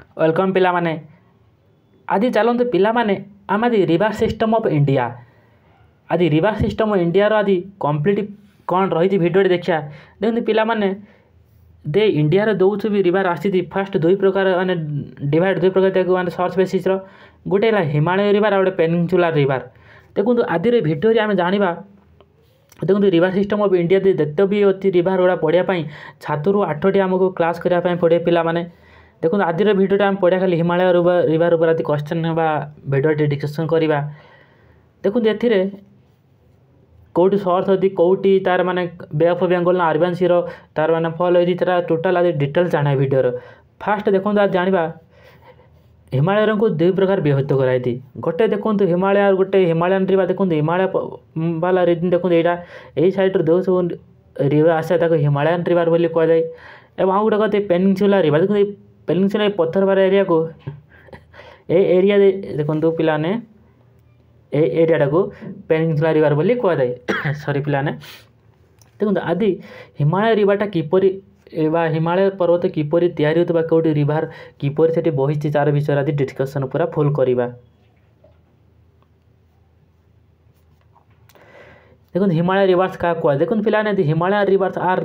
welcome ପିଲାମାନେ ଆଜି ଚାଲନ୍ତୁ ପିଲାମାନେ ଆମେ ଆଜି ରିଭାର୍ ସିଷ୍ଟମ୍ ଅଫ୍ ଇଣ୍ଡିଆ ଆଜି ରିଭାର୍ ସିଷ୍ଟମ୍ ଅଫ୍ ଇଣ୍ଡିଆର ଆଜି କମ୍ପ୍ଲିଟ୍ କ'ଣ ରହିଛି ଭିଡ଼ିଓଟି ଦେଖିବା ଦେଖନ୍ତୁ ପିଲାମାନେ ଦେ ଇଣ୍ଡିଆର ଯେଉଁ ବି ରିଭାର୍ ଆସିଛି ଫାର୍ଷ୍ଟ ଦୁଇ ପ୍ରକାର ମାନେ ଡିଭାଇଡ଼ ଦୁଇ ପ୍ରକାର ତାକୁ ମାନେ ସର୍ଚ୍ଚ ବେସିସ୍ର ଗୋଟେ ହେଲା ହିମାଳୟ ରିଭାର୍ ଆଉ ଗୋଟେ ପେନିନସୁଲାର ରିଭାର୍ ଦେଖନ୍ତୁ ଆଜିର ଭିଡ଼ିଓରେ ଆମେ ଜାଣିବା ଦେଖନ୍ତୁ ରିଭାର୍ ସିଷ୍ଟମ୍ ଅଫ୍ ଇଣ୍ଡିଆ ଯେତେ ବି ଅଛି ରିଭାର୍ ଗୁଡ଼ା ପଢ଼ିବା ପାଇଁ ଛାତରୁ ଆଠଟି ଆମକୁ କ୍ଲାସ୍ କରିବା ପାଇଁ ପଡ଼ିବ ପିଲାମାନେ ଦେଖନ୍ତୁ ଆଜିର ଭିଡ଼ିଓଟା ଆମେ ପଢ଼ିବା ଖାଲି ହିମାଳୟ ରିଭାର ଉପରେ ଆଦି କ୍ୱେଶ୍ଚନ୍ ବା ଭିଡ଼ିଓଟି ଡିସ୍କସନ୍ କରିବା ଦେଖନ୍ତୁ ଏଥିରେ କେଉଁଠି ସର୍ଚ୍ଚ ଅଛି କେଉଁଠି ତା'ର ମାନେ ବେ ଅଫ୍ ବେଙ୍ଗଲ ନା ଆରବାନ୍ ସିର ତା'ର ମାନେ ଫଲ୍ ହେଇଛି ତା'ର ଟୋଟାଲ୍ ଆଜି ଡିଟେଲ୍ସ ଜାଣିବା ଭିଡ଼ିଓର ଫାର୍ଷ୍ଟ ଦେଖନ୍ତୁ ଆଜି ଜାଣିବା ହିମାଳୟରଙ୍କୁ ଦୁଇ ପ୍ରକାର ବିଭକ୍ତ କରାଯାଇଛି ଗୋଟେ ଦେଖନ୍ତୁ ହିମାଳୟ ଆଉ ଗୋଟେ ହିମାଳୟନ୍ ରିବା ଦେଖନ୍ତୁ ହିମାଳୟ ବାଲା ରିଜିନ୍ ଦେଖନ୍ତୁ ଏଇଟା ଏଇ ସାଇଡ଼୍ରୁ ଯେଉଁ ସବୁ ରିଭର୍ ଆସେ ତାକୁ ହିମାଳୟନ୍ ରିଭର୍ ବୋଲି କୁହାଯାଏ ଏବଂ ଆଉ ଗୋଟେ କଥା ପେନିନସୁଲା ରିଭର୍ ଦେଖନ୍ତୁ ପେଲିଙ୍ଗସିଲା ଏଇ ପଥର ଏରିଆକୁ ଏ ଏରିଆ ଦେଖନ୍ତୁ ପିଲାମାନେ ଏ ଏରିଆଟାକୁ ପେନିନସୁଲା ରିଭର୍ ବୋଲି କୁହାଯାଏ ସରି ପିଲାମାନେ ଦେଖନ୍ତୁ ଆଦି ହିମାଳୟ ରିଭର୍ଟା କିପରି ବା ହିମାଳୟ ପର୍ବତ କିପରି ତିଆରି ହେଉଥିବା କେଉଁଠି ରିଭର୍ କିପରି ସେଠି ବହିଛି ତା'ର ବିଷୟରେ ଆଜି ଡିସ୍କସନ୍ ପୁରା ଫୁଲ୍ କରିବା देखो हिमालय रिवर्स का क्या देखो फिलहाल the Himalayan rivers are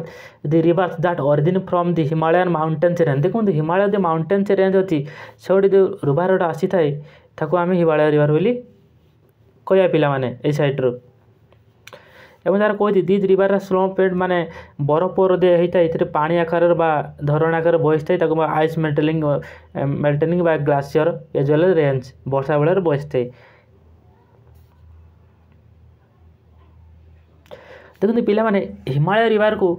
the rivers that origin from the Himalayan mountains range देखो हिमालय जो माउंटेन्स रेंज अच्छी सेगुड़ी जो ରୁଭାରଟା ଆସିଥାଏ ତାକୁ ଆମେ ହିମାଳୟ ରିଭର ବୋଲି କହିବା ପିଲାମାନେ ଏଇ ସାଇଡ଼୍ରୁ ଏବଂ ତା'ର କହିଛି ଦିଜ୍ ରିଭର୍ର ସ୍ଲୋ ପେଡ୍ ମାନେ ବରଫର ଦିଆ ହେଇଥାଏ ଏଥିରେ ପାଣି ଆକାରରେ ବା ଧରଣ ଆକାରରେ ବସିଥାଏ ତାକୁ ଆଇସ୍ ମେଲ୍ଟଲିଂ ମେଲ୍ଟଲିଂ ବା ଗ୍ଲାସିୟର ଏଜ୍ ୱେଲ୍ ରେଞ୍ଜ ବର୍ଷା ବେଳରେ ବସିଥାଏ ଦେଖନ୍ତୁ ପିଲାମାନେ ହିମାଳୟ ରିଭାର୍କୁ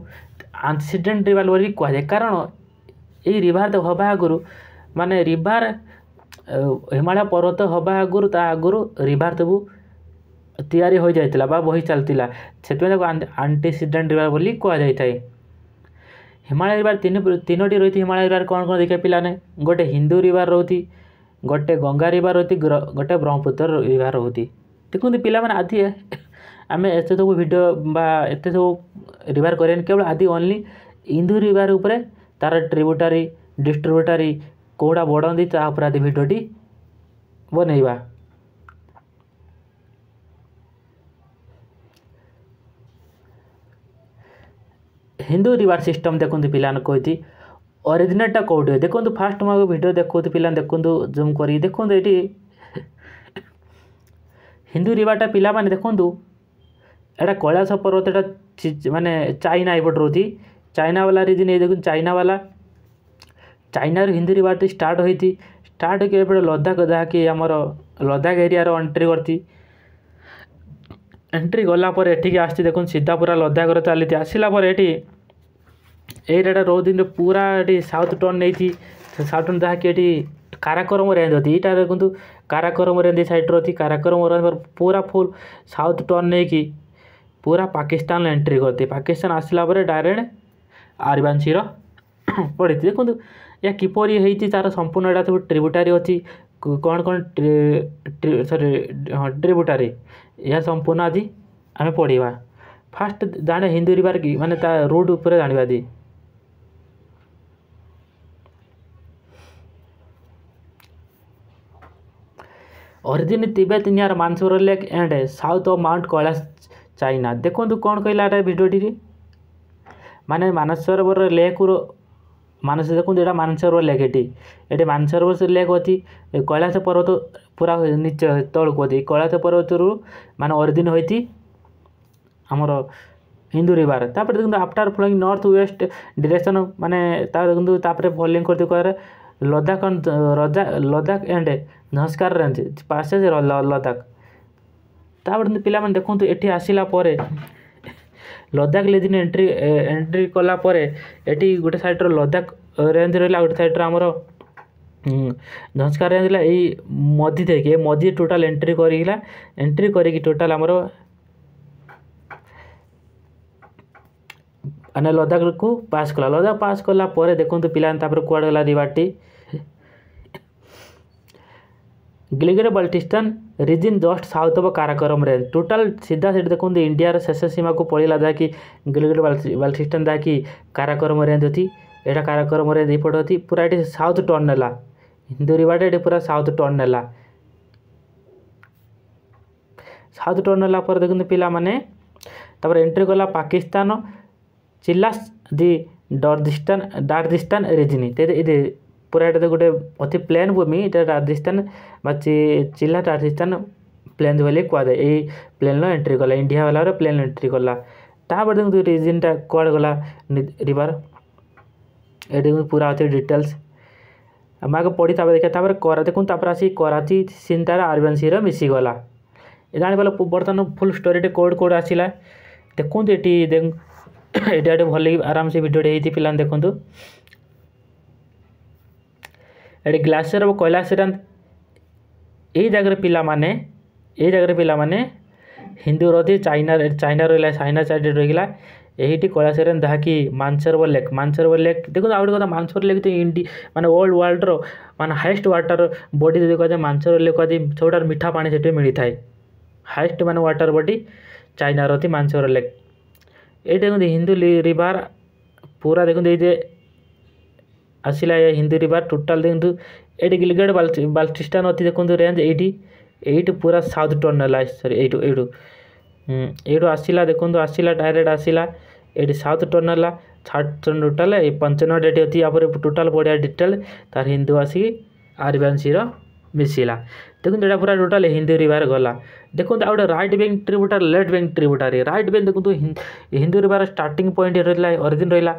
ଆନ୍ସିଡ଼େଣ୍ଟ ରିଭାର୍ ବୋଲି କୁହାଯାଏ କାରଣ ଏଇ ରିଭାର୍ ହେବା ଆଗରୁ ମାନେ ରିଭାର୍ ହିମାଳୟ ପର୍ବତ ହେବା ଆଗରୁ ତା ଆଗରୁ ରିଭାର୍ ସବୁ ତିଆରି ହୋଇଯାଇଥିଲା ବା ବହି ଚାଲିଥିଲା ସେଥିପାଇଁ ତାକୁ ଆଣ୍ଟିସିଡ଼େଣ୍ଟ ରିଭାର୍ ବୋଲି କୁହାଯାଇଥାଏ ହିମାଳୟ ରିଭାର୍ ତିନି ତିନୋଟି ରହିଛି ହିମାଳୟ ରିଭାର୍ କ'ଣ କ'ଣ ଦେଖିବା ପିଲାମାନେ ଗୋଟେ ହିନ୍ଦୁ ରିଭାର୍ ରହୁଛି ଗୋଟେ ଗଙ୍ଗା ରିଭାର୍ ରହୁଛି ଗୋଟେ ବ୍ରହ୍ମପୁତ୍ର ରିଭାର୍ ରହୁଛି ଦେଖନ୍ତୁ ପିଲାମାନେ ଆଜି आम एत सब भिड बात सब रिवार कर केवल आदि ओनली इंदू रिवार उपरे तार ट्रिब्यूटारी डिस्ट्रब्यूटारी कौटा बढ़ती आदि भिडटी बनवा हिंदू रिवार सिस्टम देखते पिला कहती ओरिजिनालटा कौटे देखो फास्ट मैं भिड देखते पिला देखु जूम कर देखते ये हिंदू रिवार्टा पिला देखूँ এটা কৈলাস পর্বত এটা মানে চাইনা এপট রয়েছে চাইনা वाला रीजन ये देखो चाइना वाला चाइना रु हिंदी बाटे स्टार्ट होती स्टार्ट होके एपटे लद्दाख जहाँकि आमर लद्दाख एरियार एंट्री करती ଏଣ୍ଟ୍ରି ଗଲାପରେ ଏଠିକି ଆସିଛି ଦେଖନ୍ତୁ ସିଧା ପୁରା ଲଦାଖରେ ଚାଲିଛି ଆସିଲା ପରେ ଏଠି ଏଇଟା ରହୁଦିନରେ ପୁରା ଏଠି ସାଉଥ୍ ଟର୍ନ ନେଇଛି ସାଉଥ୍ ଟର୍ନ ଯାହାକି ଏଠି କାରାକରମ ରେଞ୍ଜ ଅଛି ଏଇଟା ଦେଖନ୍ତୁ କାରାକରମ ରେଞ୍ଜ ସାଇଡ଼୍ରେ ଅଛି କାରାକରମ ରେଞ୍ଜ ପୁରା ଫୁଲ୍ ସାଉଥ୍ ଟର୍ନ ନେଇକି ପୁରା ପାକିସ୍ତାନ ଏଣ୍ଟ୍ରି କରିଛି ପାକିସ୍ତାନ ଆସିଲା ପରେ ଡାଇରେକ୍ଟ ଆରିବାଂଶୀର ପଡ଼ିଛି ଦେଖନ୍ତୁ ଏହା କିପରି ହେଇଛି ତା'ର ସମ୍ପୂର୍ଣ୍ଣ ଏଇଟା ସବୁ ଟ୍ରିବ୍ୟୁଟାରୀ ଅଛି କ'ଣ କ'ଣ ସରି ହଁ ଟ୍ରିବ୍ୟୁଟାରୀ ଏହା ସମ୍ପୂର୍ଣ୍ଣ ଆଜି ଆମେ ପଢ଼ିବା ଫାଷ୍ଟ ଜାଣେ ହିନ୍ଦୁ ରିଭାର କି ମାନେ ତା ରୁଟ୍ ଉପରେ ଜାଣିବା ଆଜି origin Tibet near Mansoor Lake and south of Mount Kailash China ଦେଖନ୍ତୁ କ'ଣ କହିଲା ଏଇଟା ଭିଡ଼ିଓଟିରେ ମାନେ ମାନସ ଲେକ୍ର ଲେକ୍ରୁ ମାନସ ଦେଖନ୍ତୁ ଏଇଟା ମାନସ ଲେକ୍ ଏଠି ଏଠି ମାନସ ସରୋବର ଲେକ୍ ଅଛି କୈଳାସ ପର୍ବତ ପୁରା ନିଚ ତଳକୁ ଅଛି କୈଳାସ ପର୍ବତରୁ ମାନେ ଅରିଜିନ୍ ହୋଇଛି ଆମର ହିନ୍ଦୁ ରିଭାର ତାପରେ ଦେଖନ୍ତୁ after flowing north west direction ମାନେ ତା ଦେଖନ୍ତୁ ତାପରେ ଭଲିଂ କରିଦେଇ କହିଲେ Ladakh Ladakh and Zanskar range passage Ladakh ତାପରେ ପିଲାମାନେ ଦେଖନ୍ତୁ ଏଠି ଆସିଲା ପରେ ଲଦାଖ ଦିନ ଏଣ୍ଟ୍ରି ଏଣ୍ଟ୍ରି କଲା ପରେ ଏଠି ଗୋଟେ ସାଇଡ଼୍ର ଲଦାଖ ରେଞ୍ଜ ରହିଲା ଗୋଟେ ସାଇଡ଼୍ର ଆମର ଝଂସ୍କା ରେଞ୍ଜ ହେଲା ଏଇ ମଝି ଦେଇକି ଏ ମଝି ଟୋଟାଲ୍ ଏଣ୍ଟ୍ରି କରିକିଲା ଏଣ୍ଟ୍ରି କରିକି ଟୋଟାଲ୍ ଆମର ମାନେ ଲଦାଖକୁ ପାସ୍ କଲା ଲଦାଖ ପାସ୍ କଲା ପରେ ଦେଖନ୍ତୁ ପିଲାମାନେ ତାପରେ କୁଆଡ଼େ ଗଲା ରିବାଟି गिलगिरी Baltistan region just south of Karakoram range total सीधा सीधा देखते इंडियार शेष सीमा को पड़ा जहाँकि गिलगिरी बल्टिस्तान जहाँकि काराकोरम रेंज अच्छी यहाँ काराकोरम रेंज यपट अच्छी पूरा ये साउथ टर्न नेला हिंदू रिवाटे ये पूरा साउथ टर्न नेला साउथ टर्न नेला देखते पाने तापर एंट्री कला पाकिस्तान चिल्लास दि डर्दिस्तान डार्दिस्तान रीजन ପୁରା ଏଇଟା ତ ଗୋଟେ ଅତି ପ୍ଲେନ୍ ଭୂମି ଏଇଟା ରାଜସ୍ଥାନ ବା ଜିଲ୍ଲା ରାଜସ୍ଥାନ ପ୍ଲେନ୍ ବୋଲି କୁହାଯାଏ ଏଇ ପ୍ଲେନ୍ର ଏଣ୍ଟ୍ରି କଲା ଇଣ୍ଡିଆ ବାଲାର ପ୍ଲେନ୍ ଏଣ୍ଟ୍ରି କଲା ତାପରେ ଦେଖନ୍ତୁ ରିଜିନ୍ଟା କୁଆଡ଼େ ଗଲା ରିଭର୍ ଏଇଠି ଦେଖନ୍ତୁ ପୁରା ଅଛି ଡିଟେଲ୍ସ ଆମେ ଆଗ ପଢ଼ି ତାପରେ ଦେଖିବା ତାପରେ କରା ଦେଖନ୍ତୁ ତାପରେ ଆସି କରାଚି ସିନ୍ଟାର ଆରବିଆନ୍ ସିର ମିଶିଗଲା ଜାଣିପାରିଲ ବର୍ତ୍ତମାନ ଫୁଲ୍ ଷ୍ଟୋରିଟେ କୋଡ଼ କୋଡ଼ ଆସିଲା ଦେଖନ୍ତୁ ଏଠି ଏଇଟା ଗୋଟେ ଭଲ ଆରାମସେ ଭିଡ଼ିଓଟେ ହେଇଛି ପିଲାମାନେ ଦେଖନ୍ତୁ ଏଠି ଗ୍ଲାସିୟର୍ ଓ କୈଳାସୀରାମ ଏଇ ଜାଗାରେ ପିଲାମାନେ ଏଇ ଜାଗାରେ ପିଲାମାନେ ହିନ୍ଦୁ ରହି ଚାଇନା ଚାଇନା ରହିଲା ଚାଇନା ସାଇଡ଼୍ରେ ରହିଗଲା ଏଇଠି କୈଳାସୀରାମ ଯାହାକି ମାନସରୋବର ଲେକ୍ ମାନସରୋବର ଲେକ୍ ଦେଖନ୍ତୁ ଆଉ ଗୋଟେ କଥା ମାନସରୋବର ଲେକ୍ ତ ଇଣ୍ଡି ମାନେ ୱାର୍ଲଡ଼ ୱାର୍ଲଡ଼ର ମାନେ ହାଏଷ୍ଟ ୱାଟର ବଡ଼ି ଯଦି କୁହାଯାଏ ମାନସରୋବର ଲେକ୍ କୁହାଯାଏ ସବୁଠାରୁ ମିଠା ପାଣି ସେଠି ମିଳିଥାଏ ହାଏଷ୍ଟ ମାନେ ୱାଟର ବଡ଼ି ଚାଇନାର ଅଛି ମାନସରୋବର ଲେକ୍ ଏଇଟା ଦେଖନ୍ତୁ ହିନ୍ଦୁ ରିଭାର ପୁରା ଦେଖନ୍ତୁ ଏଇ ଯେ ଆସିଲା ହିନ୍ଦୁ ରିଭାର ଟୋଟାଲ ଦେଖନ୍ତୁ ଏଇଠି ଗିଲଗେଟ ବାଲ୍ଟିସ୍ତାନ ଅଛି ଦେଖନ୍ତୁ ରେଞ୍ଜ ଏଇଠି ଏଇଠୁ ପୁରା ସାଉଥ ଟର୍ନ ନେଲା ସରି ଏଇଠୁ ଏଇଠୁ ଏଇଠୁ ଆସିଲା ଦେଖନ୍ତୁ ଆସିଲା ଡାଇରେକ୍ଟ ଆସିଲା ଏଇଠି ସାଉଥ ଟର୍ନ ନେଲା ଥାର୍ଡ ଟର୍ନ ଟୋଟାଲ ଏଇ ପଞ୍ଚନଡ଼ ଏଠି ଅଛି ୟାପରେ ଟୋଟାଲ ବଢ଼ିଆ ଡିଟେଲ ତାର ହିନ୍ଦୁ ଆସିକି ଆରବିଆନ୍ସିର ମିଶିଲା ଦେଖନ୍ତୁ ଏଇଟା ପୁରା ଟୋଟାଲ ହିନ୍ଦୁ ରିଭାର ଗଲା ଦେଖନ୍ତୁ ଆଉ ଗୋଟେ right bank tributary left bank tributary right bank ଦେଖନ୍ତୁ ହିନ୍ଦୁ ରିଭାର ଷ୍ଟାର୍ଟିଂ ପଏଣ୍ଟ ରହିଲା ଅରିଜିନ୍ ରହିଲା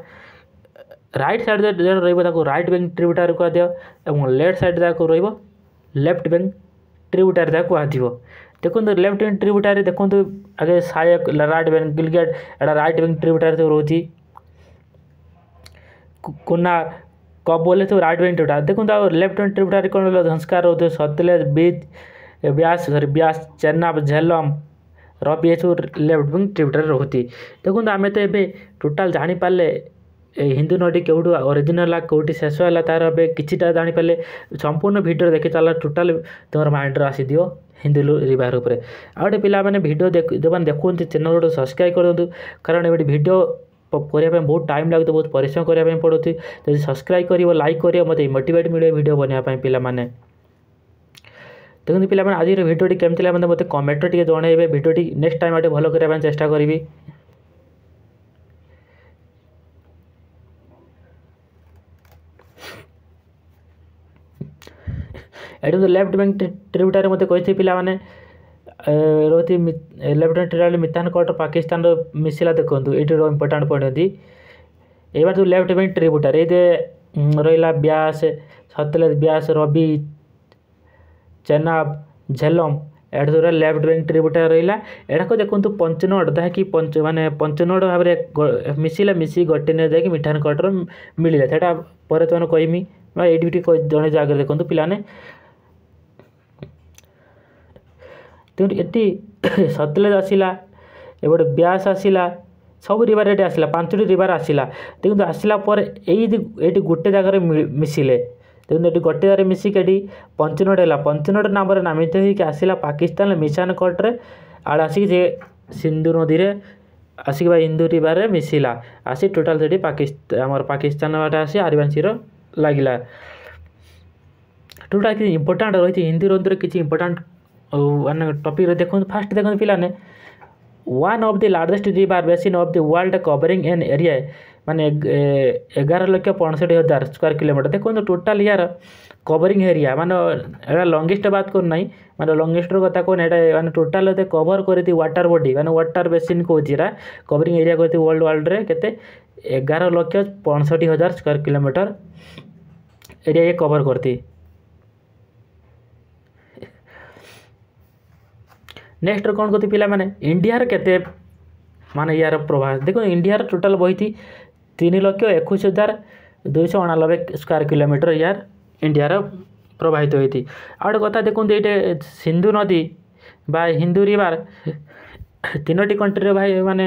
রাইট সাইড যেটা রহব তাকে রাইট ব্যাঙ্ক ট্রিবিউটারি কুহযাও এবং লেফ্ট সাইড যাকে রহব লেফ্ট ব্যাঙ্ক ট্রিবিউটারি যা কুহযিব দেখুন লেফ্ট ব্যাঙ্ক ট্রিবিউটারি দেখুন আগে সায়ক রাইট ব্যাঙ্ক গিলগেট এটা রাইট ব্যাঙ্ক ট্রিবিউটারি সব রয়েছে କୁନା କପ୍ ବୋଲେ ସବୁ ରାଇଟ୍ ବ୍ୟାଙ୍କ୍ ଟ୍ରିବୁଟାରୀ ଦେଖନ୍ତୁ ଆଉ ଲେଫ୍ଟ ବ୍ୟାଙ୍କ୍ ଟ୍ରିବୁଟାରୀ କ'ଣ ରହିଲା ଧନସ୍କାର ରହୁଥିବ ସତଲେଜ ବିଚ୍ ବ୍ୟାସ ସରି ବ୍ୟାସ ଚେନ୍ନାବ ଝେଲମ ରବି ଏସବୁ ଲେଫ୍ଟ ବ୍ୟାଙ୍କ୍ ଟ୍ରିବୁଟାରୀ ରହୁଛି ଦେଖନ୍ତୁ ଆମେ ତ ଏବେ ଟୋଟାଲ୍ ଜାଣିପାରିଲେ ହିନ୍ଦୁ ନଟି କେଉଁଠୁ ଅରିଜିନାଲ୍ କେଉଁଠି ଶେଷ ହେଲା ତା'ର ଏବେ କିଛିଟା ଜାଣିପାରିଲେ ସମ୍ପୂର୍ଣ୍ଣ ଭିଡ଼ିଓ ଦେଖି ଚାଲ ଟୋଟାଲ୍ ତୁମର ମାଇଣ୍ଡରେ ଆସିଦିଅ ହିନ୍ଦୁ ରିଭାର ଉପରେ ଆଉ ଗୋଟେ ପିଲାମାନେ ଭିଡ଼ିଓ ଯେଉଁମାନେ ଦେଖୁଛନ୍ତି ଚ୍ୟାନେଲ୍ ଗୋଟେ ସବସ୍କ୍ରାଇବ୍ କରନ୍ତୁ କାରଣ ଏବେ ଭିଡ଼ିଓ କରିବା ପାଇଁ ବହୁତ ଟାଇମ୍ ଲାଗୁଛି ବହୁତ ପରିଶ୍ରମ କରିବା ପାଇଁ ପଡ଼ୁଛି ଯଦି ସବସ୍କ୍ରାଇବ୍ କରିବ ଲାଇକ୍ କରିବ ମୋତେ ମୋଟିଭେଟ୍ ମିଳିବ ଭିଡ଼ିଓ ବନେଇବା ପାଇଁ ପିଲାମାନେ ଦେଖନ୍ତୁ ପିଲାମାନେ ଆଜିର ଭିଡ଼ିଓଟି କେମିତି ଥିଲା ମୋତେ କମେଣ୍ଟରେ ଟିକେ ଜଣାଇବେ ଭିଡ଼ିଓଟି ନେକ୍ସଟ ଟାଇମ୍ ଆଉ ଟିକେ ଭଲ କରିବା ପାଇଁ ଚେଷ୍ଟା କରିବି एट लेफ्ट विंग ट्रिब्यूटर मत कही पी पाने रोती left wing tributary Mithankot Pakistan मिसला देखो ये इंपोर्टाट पॉइंट यार लेफ्ट विंग ट्रिब्यूटर ये रहा ब्यास सत्यज ब्यास रवि चेनाब झेलम एट लेफ्ट विंग ट्रिब्यूटर रहा एटाक देखो पंचनोड जहाँकि पंच मानने पंचनोड भाव में मिसला मिसी गोटे ने जाकि मिलेगा मिलला से कहमी ये जन जगह देखते पिलाने ତେଣୁ ଏଠି ସତଲେଜ ଆସିଲା ଏପଟେ ବ୍ୟାସ୍ ଆସିଲା ସବୁ ରିଭାର ଏଠି ଆସିଲା ପାଞ୍ଚଟି ରିଭାର ଆସିଲା ଦେଖନ୍ତୁ ଆସିଲା ପରେ ଏଇ ଏଇଠି ଗୋଟେ ଜାଗାରେ ମିଶିଲେ ଦେଖନ୍ତୁ ଏଠି ଗୋଟେ ଜାଗାରେ ମିଶିକି ଏଠି ପଞ୍ଚନୋଟ ହେଲା ପଞ୍ଚନୋଟ ନାମରେ ନାମିତ ହେଇକି ଆସିଲା ପାକିସ୍ତାନର ମିଶାନ କୋର୍ଟରେ ଆଡ଼ ଆସିକି ସେ ସିନ୍ଧୁ ନଦୀରେ ଆସିକି ବା ଇନ୍ଦୁ ରିଭାରରେ ମିଶିଲା ଆସି ଟୋଟାଲ ସେଠି ପାକିସ୍ତାନ ଆମର ପାକିସ୍ତାନ ବାଟେ ଆସି ଆରିବାଂଶୀର ଲାଗିଲା ଟୋଟାଲ କିଛି ଇମ୍ପୋର୍ଟାଣ୍ଟ ରହିଛି ହିନ୍ଦୁ ନଦୀର କିଛି ଇମ୍ପୋର୍ଟାଣ୍ଟ ମାନେ ଟପିକ୍ରେ ଦେଖନ୍ତୁ ଫାଷ୍ଟ ଦେଖନ୍ତୁ ପିଲାମାନେ one of the largest river basin of the world covering an area ମାନେ ଏଗାର ଲକ୍ଷ ପଞ୍ଚଷଠି ହଜାର ସ୍କୋୟାର କିଲୋମିଟର ଦେଖନ୍ତୁ ଟୋଟାଲ୍ ୟାର କଭରିଂ ଏରିଆ ମାନେ ଏଇଟା ଲଙ୍ଗେଷ୍ଟ ବାଦ୍ କରୁନାହିଁ ମାନେ ଲଙ୍ଗେଷ୍ଟର କଥା କହୁନି ଏଇଟା ମାନେ ଟୋଟାଲ୍ ଏତେ କଭର୍ କରିଛି ୱାଟର୍ ବଡ଼ି ମାନେ ୱାଟର୍ ବେସିନ୍ କହୁଛି ଏଇଟା କଭରିଂ ଏରିଆ କରିଛି ୱାର୍ଲଡ ୱାର୍ଲଡରେ କେତେ ଏଗାର ଲକ୍ଷ ପଞ୍ଚଷଠି ହଜାର ସ୍କୋୟାର କିଲୋମିଟର ଏରିଆ ଇଏ କଭର୍ କରିଛି ନେକ୍ସଟ୍ରେ କ'ଣ କହୁଛି ପିଲାମାନେ ଇଣ୍ଡିଆର କେତେ ମାନେ ୟାର ପ୍ରଭାବ ଦେଖ ଇଣ୍ଡିଆର ଟୋଟାଲ୍ ବହିଛି ତିନି ଲକ୍ଷ ଏକୋଇଶ ହଜାର ଦୁଇଶହ ଅଣାନବେ ସ୍କୋୟାର କିଲୋମିଟର ୟାର ଇଣ୍ଡିଆର ପ୍ରବାହିତ ହୋଇଛି ଆଉ ଗୋଟେ କଥା ଦେଖନ୍ତୁ ଏଇଟା ସିନ୍ଧୁ ନଦୀ ବା ହିନ୍ଦୁ ରିଭାର ତିନୋଟି କଣ୍ଟ୍ରିରେ ଭାଇ ମାନେ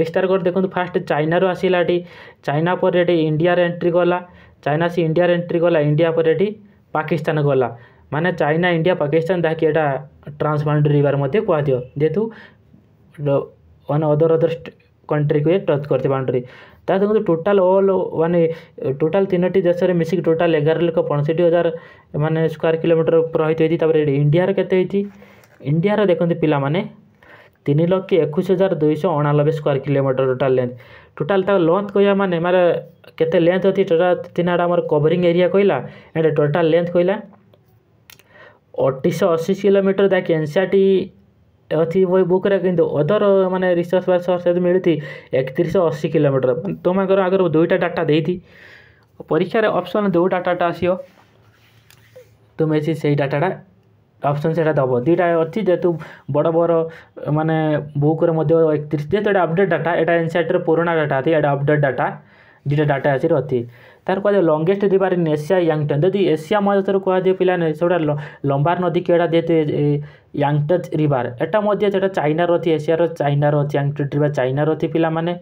ବିସ୍ତାର କରି ଦେଖନ୍ତୁ ଫାଷ୍ଟ ଚାଇନାରୁ ଆସିଲା ଏଠି ଚାଇନା ପରେ ଏଠି ଇଣ୍ଡିଆରେ ଏଣ୍ଟ୍ରି କଲା ଚାଇନା ସେ ଇଣ୍ଡିଆରେ ଏଣ୍ଟ୍ରି କଲା ଇଣ୍ଡିଆ ପରେ ଏଠି ପାକିସ୍ତାନ ଗଲା माने चाइना इंडिया पाकिस्तान जहाँकि ट्रांसबाउंड रिवर कहा जेहतु मैंने अदर अदर कंट्री को टच करते बाउंड्री ता देखो तो टोटाल ऑल माने टोटाल तीनो देश में मिसिक टोटाल एगार लक्ष पंसठ हजार मानने स्क्वयर कलोमीटर ऊपर होती इंडिया के इंडिया देखते तो पिला मैंने तीन लक्ष एक हजार दुई अणानबे square kilometre total length total length कह मैंने मैं केथ अच्छी टोटा तीन आड़े कवरींग एरिया कहला एंड टोटाल लेंथ कहला अठीस अशी किलोमीटर जाए एनसीआर टी अच्छी वो बुक कि अदर मानते रिसर्च बा सर्च मिलती एकतीस अशी किलोमीटर तुम आगर दुईटा डाटा दे परीक्षार अप्सन दुईटा डाटा आसो तुम्हें से डाटाटा अप्सन से दब दुईटा अच्छी जेहतु बड़ बड़ मानने बुक एक जेहतु अपडेट डाटा यहाँ एनसीआर टी पुराणा डाटा अच्छी एट अपडेट डाटा दुटा डाटा अच्छी अच्छी ତାର କୁହାଯାଏ longest river in Asia Yangtze ଯଦି ଏସିଆ ମହାଦେଶରୁ କୁହାଯାଏ ପିଲାମାନେ ସେଗୁଡ଼ା ଲମ୍ବାର ନଦୀ କି ଏଇଟା ଯେହେତୁ ୟାଙ୍ଗଟଚ୍ ରିଭର୍ ଏଇଟା ମଧ୍ୟ ସେଇଟା ଚାଇନାର ଅଛି ଏସିଆର ଚାଇନାର ଅଛି ୟାଙ୍ଗଟଚ୍ ରିଭର୍ ଚାଇନାର ଅଛି ପିଲାମାନେ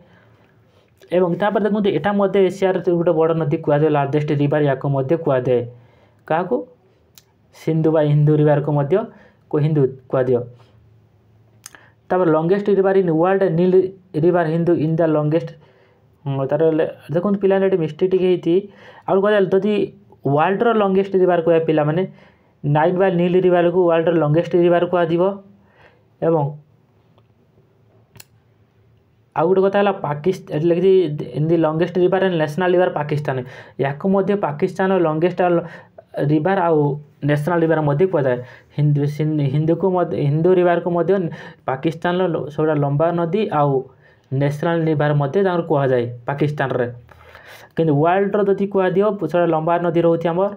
ଏବଂ ତାପରେ ଦେଖନ୍ତୁ ଏଇଟା ମଧ୍ୟ ଏସିଆର ଗୋଟେ ବଡ଼ ନଦୀ କୁହାଯାଏ ଲାର୍ଜେଷ୍ଟ ରିଭର୍ ୟାକୁ ମଧ୍ୟ କୁହାଯାଏ କାହାକୁ ସିନ୍ଧୁ ବା ହିନ୍ଦୁ ରିଭର୍କୁ ମଧ୍ୟ ହିନ୍ଦୁ କୁହାଯାଏ ତାପରେ longest river in world Nile river Indus in the longest মতারেলে দেখো পিলান মিষ্টিক হহিতি আৰু ক'লে যদি ওয়ার্ল্ডৰ লংগেষ্ট ৰিৱাৰ কোৱা পিলা মানে নাইল বা নীল ৰিৱাৰক ওয়ার্ল্ডৰ লংগেষ্ট ৰিৱাৰ কোৱা দিবা আৰু গুড কথা পাકિસ્તાন লিখি Indus longest river and national river পাকিস্তানে ইয়াৰ কো মধ্য পাকিস্তানৰ লংগেষ্ট ৰিৱাৰ আৰু নেশional ৰিৱাৰ মধ্য কো যায় হিন্দুসিন হিন্দুকো হিন্দু ৰিৱাৰক মধ্য পাকিস্তানৰ লৈ সৰা লম্বা নদী আৰু ନ୍ୟାସନାଲ୍ ନିଭାର ମଧ୍ୟ ତାଙ୍କର କୁହାଯାଏ ପାକିସ୍ତାନରେ କିନ୍ତୁ ୱାର୍ଲଡ଼ର ଯଦି କୁହାଦିଅ ସେଇଟା ଲମ୍ବା ନଦୀ ରହୁଛି ଆମର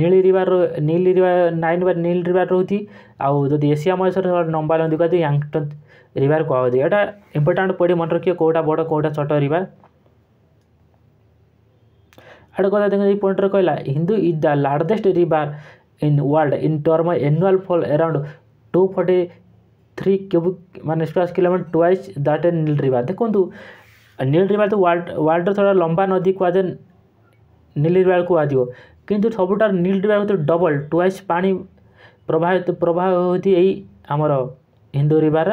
ନୀଳି ରିଭାର ନୀଲ ରିଭାର ନାଇନ୍ ବା ନୀଲ ରିଭାର ରହୁଛି ଆଉ ଯଦି ଏସିଆ ମହାଦେଶରେ ଲମ୍ବା ନଦୀ କୁହାଯାଏ ୟାଙ୍ଗଟନ୍ ରିଭାର କୁହାଯାଉଛି ଏଇଟା ଇମ୍ପୋର୍ଟାଣ୍ଟ ପଡ଼ି ମନେ ରଖିବେ କେଉଁଟା ବଡ଼ କେଉଁଟା ଛୋଟ ରିଭାର ଗୋଟେ କଥା ଦେଖନ୍ତୁ ଏଇ ପଏଣ୍ଟରେ କହିଲା Indus is the largest river in world in term annual flow around two forty three cubic ମାନେ square kilometre twice that a Nile river ଦେଖନ୍ତୁ ନୀଲ୍ ରିଭର୍ ତ ୱାର୍ଲଡ଼ର ଥର ଲମ୍ବା ନଦୀ କୁହାଯାଏ ନୀଲ୍ ରିଭର୍ କୁହାଯିବ କିନ୍ତୁ ସବୁଠାରୁ ନୀଲ୍ ରିଭର୍ ଭିତରେ ଡବଲ୍ ଟ୍ୱାଇସ୍ ପାଣି ପ୍ରବାହିତ ପ୍ରବାହ ହେଉଛି ଏଇ ଆମର ହିନ୍ଦୁ ରିଭର୍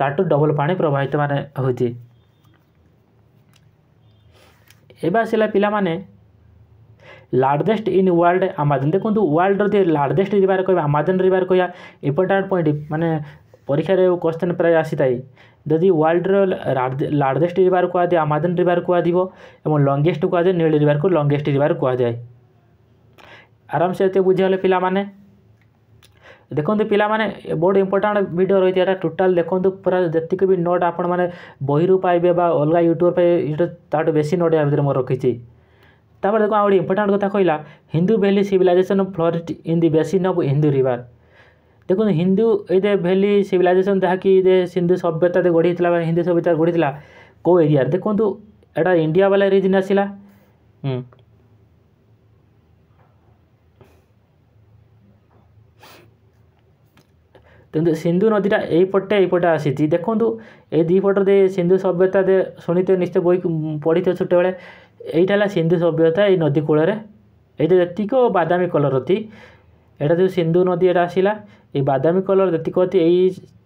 ତାଠୁ ଡବଲ୍ ପାଣି ପ୍ରବାହିତ ମାନେ ହେଉଛି ଏବେ ଆସିଲା ପିଲାମାନେ ଲାର୍ଜେଷ୍ଟ ଇନ୍ ୱାର୍ଲଡ ଆମାଜନ୍ ଦେଖନ୍ତୁ ୱାର୍ଲଡର ଯେ ଲାର୍ଜେଷ୍ଟ ରିଭର୍ କହିବା ଆମାଜନ୍ ରିଭର୍ କହିବା ଇମ୍ପୋର୍ଟାଣ୍ଟ ପଏଣ୍ଟ ମାନେ ପରୀକ୍ଷାରେ କ୍ୱେଶ୍ଚନ୍ ପ୍ରାୟ ଆସିଥାଏ ଯଦି ୱାର୍ଲଡ଼ର ଲାର୍ଜେଷ୍ଟ ରିଭର୍ କୁହାଯାଏ ଆମାଜନ୍ ରିଭର୍ କୁହାଯିବ ଏବଂ ଲଙ୍ଗେଷ୍ଟ କୁହାଯାଏ ନୀଳ ରିଭର୍କୁ ଲଙ୍ଗେଷ୍ଟ ରିଭର୍ କୁହାଯାଏ ଆରାମସେ ଏତେ ବୁଝିଗଲେ ପିଲାମାନେ ଦେଖନ୍ତୁ ପିଲାମାନେ ବହୁତ ଇମ୍ପୋର୍ଟାଣ୍ଟ ଭିଡ଼ିଓ ରହିଛି ଏଇଟା ଟୋଟାଲ୍ ଦେଖନ୍ତୁ ପୁରା ଯେତିକି ବି ନୋଟ୍ ଆପଣମାନେ ବହିରୁ ପାଇବେ ବା ଅଲଗା ୟୁଟ୍ୟୁବ୍ ପାଇଁ ୟୁଟ୍ୟୁବ୍ ତା'ଠୁ ବେଶୀ ନୋଟ୍ ଏହା ଭିତରେ ମୁଁ ରଖିଛି ତାପରେ ଦେଖ ଆଉ ଗୋଟେ ଇମ୍ପୋର୍ଟାଣ୍ଟ କଥା କହିଲା Indus valley civilisation flourished in the basin of Indus river দেখুন হিন্দু এই যে ভ্যালি সিভিলাইজেসন যাকি যে সিন্ধু সভ্যতাতে গড়ি হয়েছিল বা হিন্দু সভ্যতা গড়ি হয়েছিল কেউ এরিয়ার দেখুন এটা ইন্ডিয়া বেলা রিজিন আসিলা হুম কিন্তু সিন্ধু নদীটা এইপটে এইপটে আসিছি দেখন্তু এই দুইপট যে সিন্ধু সভ্যতা যে শুনিতে নিশ্চয় বই পড়িতে ছোটবেলে এইটা হল সিন্ধু সভ্যতা এই নদী কূলরে এইটা যেতিক বাদামী কলর অতি ଏଇଟା ଯେଉଁ ସିନ୍ଧୁ ନଦୀ ଏଇଟା ଆସିଲା ଏଇ ବାଦାମୀ କଲର୍ ଯେତିକ ଅଛି ଏଇ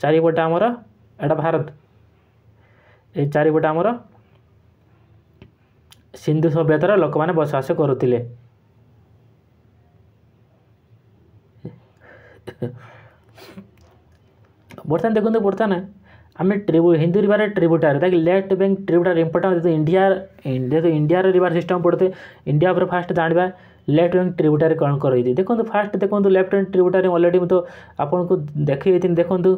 ଚାରିପଟେ ଆମର ଏଇଟା ଭାରତ ଏଇ ଚାରିପଟେ ଆମର ସିନ୍ଧୁ ସଭ୍ୟତାର ଲୋକମାନେ ବସବାସ କରୁଥିଲେ ବର୍ତ୍ତମାନ ଦେଖନ୍ତୁ ବର୍ତ୍ତମାନ ଆମେ ଟ୍ରିବୁ ହିନ୍ଦୁ ରିଭାର ଟ୍ରିବୁଟାରୀ ତାକି ଲେଫ୍ଟ ବ୍ୟାଙ୍କ ଟ୍ରିବୁଟାରୀ ଇମ୍ପୋର୍ଟାଣ୍ଟ ଯେହେତୁ ଇଣ୍ଡିଆ ଯେହେତୁ ଇଣ୍ଡିଆର ରିଭାର ସିଷ୍ଟମ୍ ପଡ଼ୁଥାଏ ଇଣ୍ଡିଆ ଉପରେ ଫାଷ୍ଟ ଜାଣିବା लेफ्ट ହ୍ୟାଣ୍ଡ ଟ୍ରିବ୍ୟୁଟାରୀ କ'ଣ କରାଇଛି ଦେଖନ୍ତୁ ଫାଷ୍ଟ ଦେଖନ୍ତୁ ଲେଫ୍ଟ ହ୍ୟାଣ୍ଡ ଟ୍ରିବ୍ୟୁଟାରୀ ଅଲରେଡ଼ି ମୁଁ ତ ଆପଣଙ୍କୁ ଦେଖେଇ ଦେଇଥିଲି ଦେଖନ୍ତୁ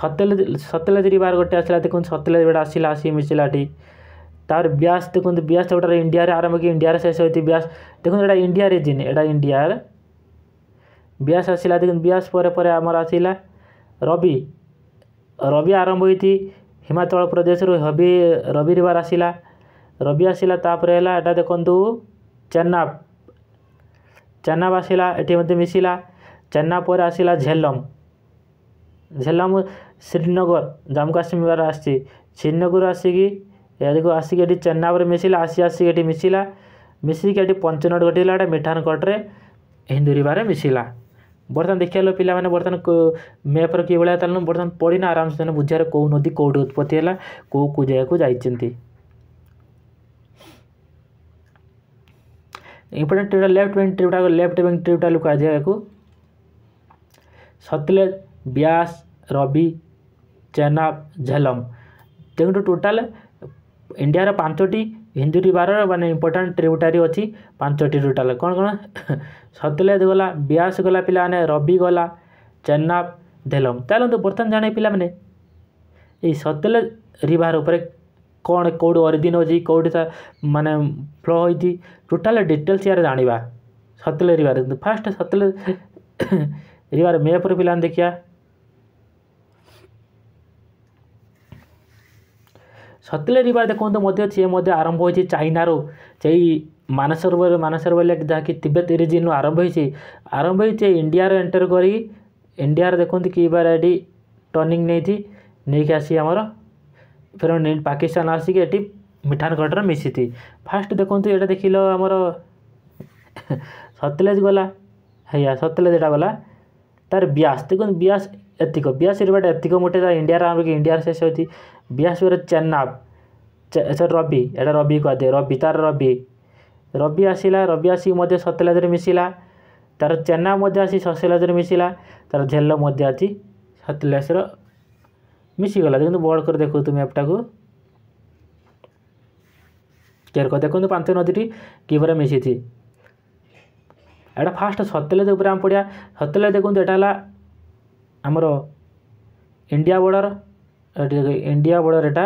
ସତେଜ ସତେଜ ରିଭାର ଗୋଟେ ଆସିଲା ଦେଖନ୍ତୁ ସତେଜ ଗୋଟେ ଆସିଲା ଆସି ମିଶିଲାଟି ତାପରେ ବ୍ୟାସ୍ ଦେଖନ୍ତୁ ବ୍ୟାସ୍ ଗୋଟେ ଇଣ୍ଡିଆରେ ଆରମ୍ଭ କି ଇଣ୍ଡିଆରେ ଶେଷ ହୋଇଛି ବ୍ୟାସ୍ ଦେଖନ୍ତୁ ଏଇଟା ଇଣ୍ଡିଆ ରିଜିନ୍ ଏଇଟା ଇଣ୍ଡିଆର ବ୍ୟାସ୍ ଆସିଲା ଦେଖନ୍ତୁ ବ୍ୟାସ୍ ପରେ ପରେ ଆମର ଆସିଲା ରବି ରବି ଆରମ୍ଭ ହୋଇଛି ହିମାଚଳ ପ୍ରଦେଶରୁ ରବି ରବି ରିଭାର ଆସିଲା ରବି ଆସିଲା ତାପରେ ହେଲା ଏଇଟା ଦେଖନ୍ତୁ ଚେନ୍ନା ଚେନ୍ନାବ ଆସିଲା ଏଠି ମଧ୍ୟ ମିଶିଲା ଚେନ୍ନା ପରେ ଆସିଲା ଝେଲମ୍ ଝେଲମ୍ ଶ୍ରୀନଗର ଜାମ୍ମୁ କାଶ୍ମୀର ଆସିଛି ଶ୍ରୀନଗର ଆସିକି ଏହାକୁ ଆସିକି ଏଠି ଚେନ୍ନାବରେ ମିଶିଲା ଆସି ଆସିକି ଏଠି ମିଶିଲା ମିଶିକି ଏଠି ପଞ୍ଚନଟ ଘଟିଲା ଏଇଟା ମିଠାନକଟରେ ହିନ୍ଦୁରିବାରେ ମିଶିଲା ବର୍ତ୍ତମାନ ଦେଖିଗଲ ପିଲାମାନେ ବର୍ତ୍ତମାନ ମ୍ୟାପ୍ର କିଭଳିଆ ତାହେଲେ ବର୍ତ୍ତମାନ ପଢ଼ିନା ଆରାମସେ ବୁଝିବାର କେଉଁ ନଦୀ କେଉଁଠି ଉତ୍ପତ୍ତି ହେଲା କେଉଁ କେଉଁ ଜାଗାକୁ ଯାଇଛନ୍ତି important tributary left wing tributary left wing tributary को अध्याय को सतलेज ब्यास रबि चेनाब झेलम देखो टोटाल इंडिया पांचटी हिंदू रिवार मैंने इंपोर्टाट ट्रिब्यूटारी अच्छी पांचटी टोटाल कौन कौन सतलेज गला ब्यास गला पे रबि गला चेनाब झेलम चलते बर्तमान जाने पे ये सतलेज रिवार କ'ଣ କେଉଁଠୁ ଅରିଜିନ୍ ଅଛି କେଉଁଠି ତା ମାନେ ଫ୍ଲୋ ହେଇଛି ଟୋଟାଲ୍ ଡିଟେଲ୍ସ ୟାର ଜାଣିବା Sutlej river first Sutlej river ମ୍ୟାପ୍ରେ ପିଲାମାନେ ଦେଖିବା ସତଲେଜ ରିଭାର ଦେଖନ୍ତୁ ମଧ୍ୟ ସିଏ ମଧ୍ୟ ଆରମ୍ଭ ହୋଇଛି ଚାଇନାରୁ ସେଇ ମାନସରୋବର ମାନସରୋବର ଯାହାକି ତିବେତ ରିଜିନ୍ରୁ ଆରମ୍ଭ ହେଇଛି ଆରମ୍ଭ ହେଇଛି ଇଣ୍ଡିଆର ଏଣ୍ଟର କରି ଇଣ୍ଡିଆର ଦେଖନ୍ତୁ କି ବାର ଏଠି ଟର୍ଣ୍ଣିଂ ନେଇଛି ନେଇକି ଆସି ଆମର ଫେର୍ ପାକିସ୍ତାନ ଆସିକି ଏଠି ମିଠାନଗଡ଼ରେ ମିଶିଛି ଫାର୍ଷ୍ଟ ଦେଖନ୍ତୁ ଏଇଟା ଦେଖିଲ ଆମର ସତଲେଜ ଗଲା ହେଇଆ ସତଲେଜ ଏଇଟା ଗଲା ତାର ବ୍ୟାସ୍ ଦେଖନ୍ତୁ ବ୍ୟାସ୍ ଏତିକ ବ୍ୟାସ୍ ଏରିବାଟା ଏତିକ ମୋଟେ ଇଣ୍ଡିଆର ଆମର ଇଣ୍ଡିଆର ଶେଷ ହେଉଛି ବ୍ୟାସ୍ ବେର ଚେନ୍ନାବ ସରି ରବି ଏଇଟା ରବି କୁହାଯାଏ ରବି ତାର ରବି ରବି ଆସିଲା ରବି ଆସିକି ମଧ୍ୟ ସତଲେଜରେ ମିଶିଲା ତାର ଚେନ୍ନାବ ମଧ୍ୟ ଆସି ସତଲେଜରେ ମିଶିଲା ତାର ଝେଲ ମଧ୍ୟ ଅଛି ସତଲେଜର ମିଶିଗଲା ଦେଖନ୍ତୁ ବଡ଼ କରି ଦେଖାଉଛୁ ମ୍ୟାପ୍ଟାକୁ କେୟାର କରି ଦେଖନ୍ତୁ ପାଞ୍ଚ ନଦୀଟି କିଭଳି ମିଶିଛି ଏଇଟା ଫାଷ୍ଟ ସତଲେଜ ଉପରେ ଆମେ ପଡ଼ିଆ ସତଲେଜ ଦେଖନ୍ତୁ ଏଇଟା ହେଲା ଆମର ଇଣ୍ଡିଆ ବର୍ଡ଼ର ଇଣ୍ଡିଆ ବର୍ଡ଼ର ଏଇଟା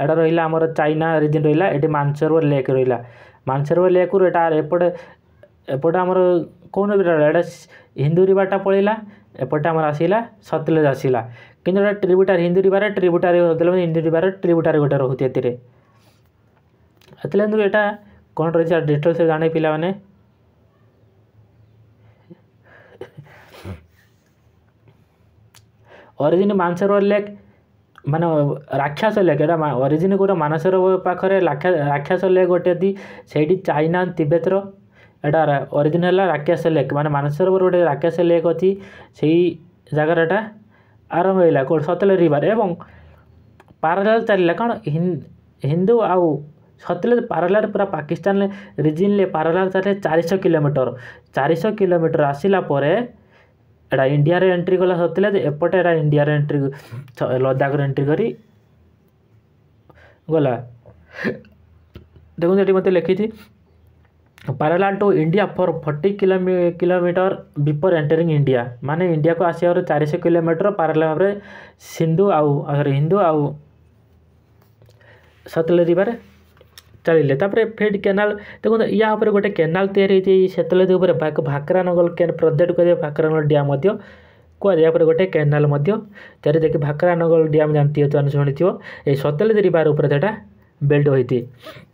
ଏଇଟା ରହିଲା ଆମର ଚାଇନା ରିଜିନ୍ ରହିଲା ଏଠି ମାନସରୋବର ଲେକ୍ ରହିଲା ମାନସରୋବର ଲେକ୍ରୁ ଏଇଟା ଏପଟେ ଏପଟେ ଆମର କେଉଁ ନଦୀଟା ଏଇଟା ହିନ୍ଦୁ ରିଭରଟା ପଳେଇଲା ଏପଟେ ଆମର ଆସିଲା ସତଲେଜ ଆସିଲା কিন্তু এটা ಟ್ರಿಬ್ಯೂಟರಿ ಹಿಂದಿ ರಿವರ್ ಟ್ರಿಬ್ಯೂಟರಿ ಹೋದಲ್ಲ ಹಿಂದಿ ರಿವರ್ ಟ್ರಿಬ್ಯೂಟರಿ ଗୋଟେ ରହୁଛି ଏଥିରେ ଏଥିଲାରୁ ଏଇଟା କ'ଣ ରହିଛି ଡିଟେଲ୍ସ ଜାଣେ ପିଲାମାନେ ଅରିଜିନ୍ ମାନସରୋବର ଲେକ୍ ମାନେ ରାକ୍ଷାସ ଲେକ୍ ଏଇଟା ଅରିଜିନ୍ ଗୋଟେ ମାନସରୋବର ପାଖରେ ରାକ୍ଷାସ ଲେକ୍ ଗୋଟେ ଅଛି ସେଇଠି ଚାଇନା ତିବେତର ଏଇଟା ଅରିଜିନ୍ ହେଲା ରାକ୍ଷାସ ଲେକ୍ ମାନେ ମାନସରୋବର ଗୋଟେ ରାକ୍ଷାସ ଲେକ୍ ଅଛି ସେଇ ଜାଗାରେ ଏଇଟା ଆରମ୍ଭ ହେଲା କେଉଁଠି ସତଲେଜ ରିଭର୍ ଏବଂ ପାରାଲାଲ୍ ଚାଲିଲା କାରଣ ହିନ୍ଦୁ ଆଉ ସତଲେଜ ପାରାଲାଲ୍ ପୁରା ପାକିସ୍ତାନ ରିଜିନ୍ରେ ପାରାଲାଲ୍ ଚାଲେ ଚାରିଶହ କିଲୋମିଟର ଚାରିଶହ କିଲୋମିଟର ଆସିଲା ପରେ ଏଇଟା ଇଣ୍ଡିଆରେ ଏଣ୍ଟ୍ରି କଲା ସତଲେଜ ଏପଟେ ଏଇଟା ଇଣ୍ଡିଆରେ ଏଣ୍ଟ୍ରି ଲଦାଖରେ ଏଣ୍ଟ୍ରି କରି ଗଲା ଦେଖନ୍ତୁ ଏଠି ମୋତେ ଲେଖିଛି parallel to India for forty kilometre kilometre before entering India माने इंडिया को आसवर चार शौ किलोमीटर पारालाल भाव सिंधु आउ हिंदु आउ सतले रिवर चलिए तापर फेड केनाल देखो तो यहाँ उपर गोटे केनाल तैयारी सेतले उपर भाकरानगल प्रोजेक्ट कह नगल ड्याम क्या गोटे केनाल तैयार देखिए भाकरानगल ड्याम जानती शुणी थोड़ा ये सतले रिवर उपरे बेल्ट होती है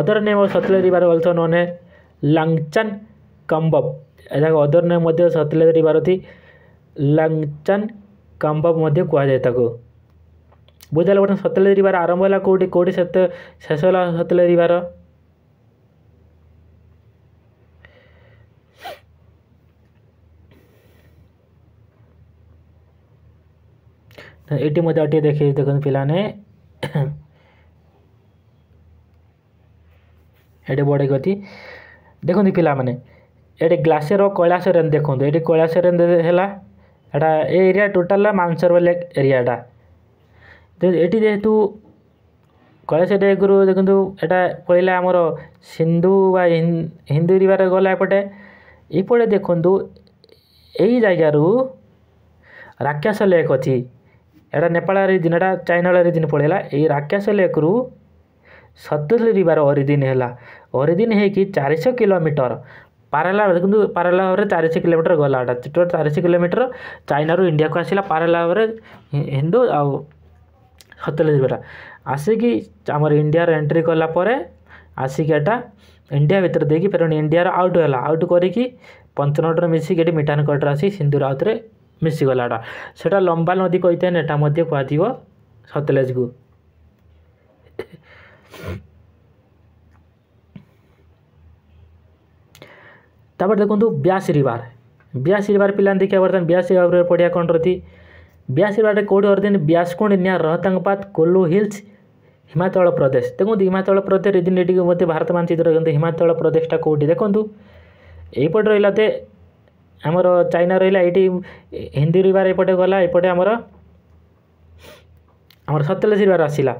अदर नेम सतलेजी बार अल्थ नन लांगचान कम्बब यहाँ अदर नेम सतलेजी बार थी लांगचान कम्बब क्या बुझा लगे सतलेजी बार आरंभ है कौट कौटी से शेष होगा सतलेजी बार ये देखिए देखते पिलाने ଏଠି ବଢ଼େଇକି ଅଛି ଦେଖନ୍ତୁ ପିଲାମାନେ ଏଠି ଗ୍ଲାସିୟର କୈଳାସ ରେଞ୍ଜ ଦେଖନ୍ତୁ ଏଠି କୈଳାସ ରେଞ୍ଜ ହେଲା ଏଇଟା a area total Mansarovar lake ଏରିଆଟା ଏଠି ଯେହେତୁ କୈଳାସ ରେଗୁରୁ ଦେଖନ୍ତୁ ଏଇଟା ପଳେଇଲା ଆମର ସିନ୍ଧୁ ବା ହିନ୍ଦୁ ଏରିଆରେ ଗଲା ଏପଟେ ଏପଟେ ଦେଖନ୍ତୁ ଏଇ ଜାଗାରୁ ରାକ୍ଷାସ ଲେକ୍ ଅଛି ଏଇଟା ନେପାଳ ରିଜିନ୍ ଏଇଟା ଚାଇନାଳ ରିଜିନ୍ ପଳେଇଲା ଏଇ ରାକ୍ଷାସ ଲେକ୍ରୁ ସତୁରୀ ରିବାର ଅରିଜିନ୍ ହେଲା ଅରିଜିନ୍ ହେଇକି ଚାରିଶହ କିଲୋମିଟର ପାରାଲାଭରେ କିନ୍ତୁ ପାରାଲାଭରେ ଚାରିଶହ କିଲୋମିଟର ଗଲା ଏଇଟା ଟୋଟାଲ ଚାରିଶହ କିଲୋମିଟର ଚାଇନାରୁ ଇଣ୍ଡିଆକୁ ଆସିଲା ପାରାଲାଭରେ ହିନ୍ଦୁ ଆଉ ସତୁରୀ ରିବାର ଆସିକି ଆମର ଇଣ୍ଡିଆର ଏଣ୍ଟ୍ରି କଲା ପରେ ଆସିକି ଏଇଟା ଇଣ୍ଡିଆ ଭିତରେ ଦେଇକି ଫେର ଇଣ୍ଡିଆର ଆଉଟ୍ ହେଲା ଆଉଟ୍ କରିକି ପଞ୍ଚନଟରେ ମିଶିକି ଏଠି ମିଠାନକଟରେ ଆସି ସିନ୍ଦୁର ଆଉଥରେ ମିଶିଗଲା ଏଇଟା ସେଇଟା ଲମ୍ବା ନଦୀ କହିଥାଏ ଏଇଟା ମଧ୍ୟ କୁହାଯିବ ସତଲେଜକୁ ତାପରେ ଦେଖନ୍ତୁ ବ୍ୟାସିରିବାର ବ୍ୟାସିରିବାର ପିଲାନ୍ତି ଦେଖିବା ବର୍ତ୍ତମାନ ବ୍ୟାସିରିବାର ପଡ଼ିଆ କ'ଣ ରହିଛି ବ୍ୟାସିରିବାରରେ କେଉଁଠି ବର୍ତ୍ତମାନ ବ୍ୟାସକୁଣ୍ଡ ନିଆ ରହତାଙ୍ଗପାତ କୋଲ୍ଲୁ ହିଲ୍ସ ହିମାଚଳ ପ୍ରଦେଶ ଦେଖନ୍ତୁ ହିମାଚଳ ପ୍ରଦେଶ ରିଜିନ୍ ଏଠିକି ମଧ୍ୟ ଭାରତ ମାନଚିତ୍ର ଦେଖନ୍ତୁ ହିମାଚଳ ପ୍ରଦେଶଟା କେଉଁଠି ଦେଖନ୍ତୁ ଏଇପଟେ ରହିଲା ତେ ଆମର ଚାଇନା ରହିଲା ଏଇଠି ହିନ୍ଦୀ ରିବାର ଏପଟେ ଗଲା ଏପଟେ ଆମର ଆମର ସତଲେଜ ରିବାର ଆସିଲା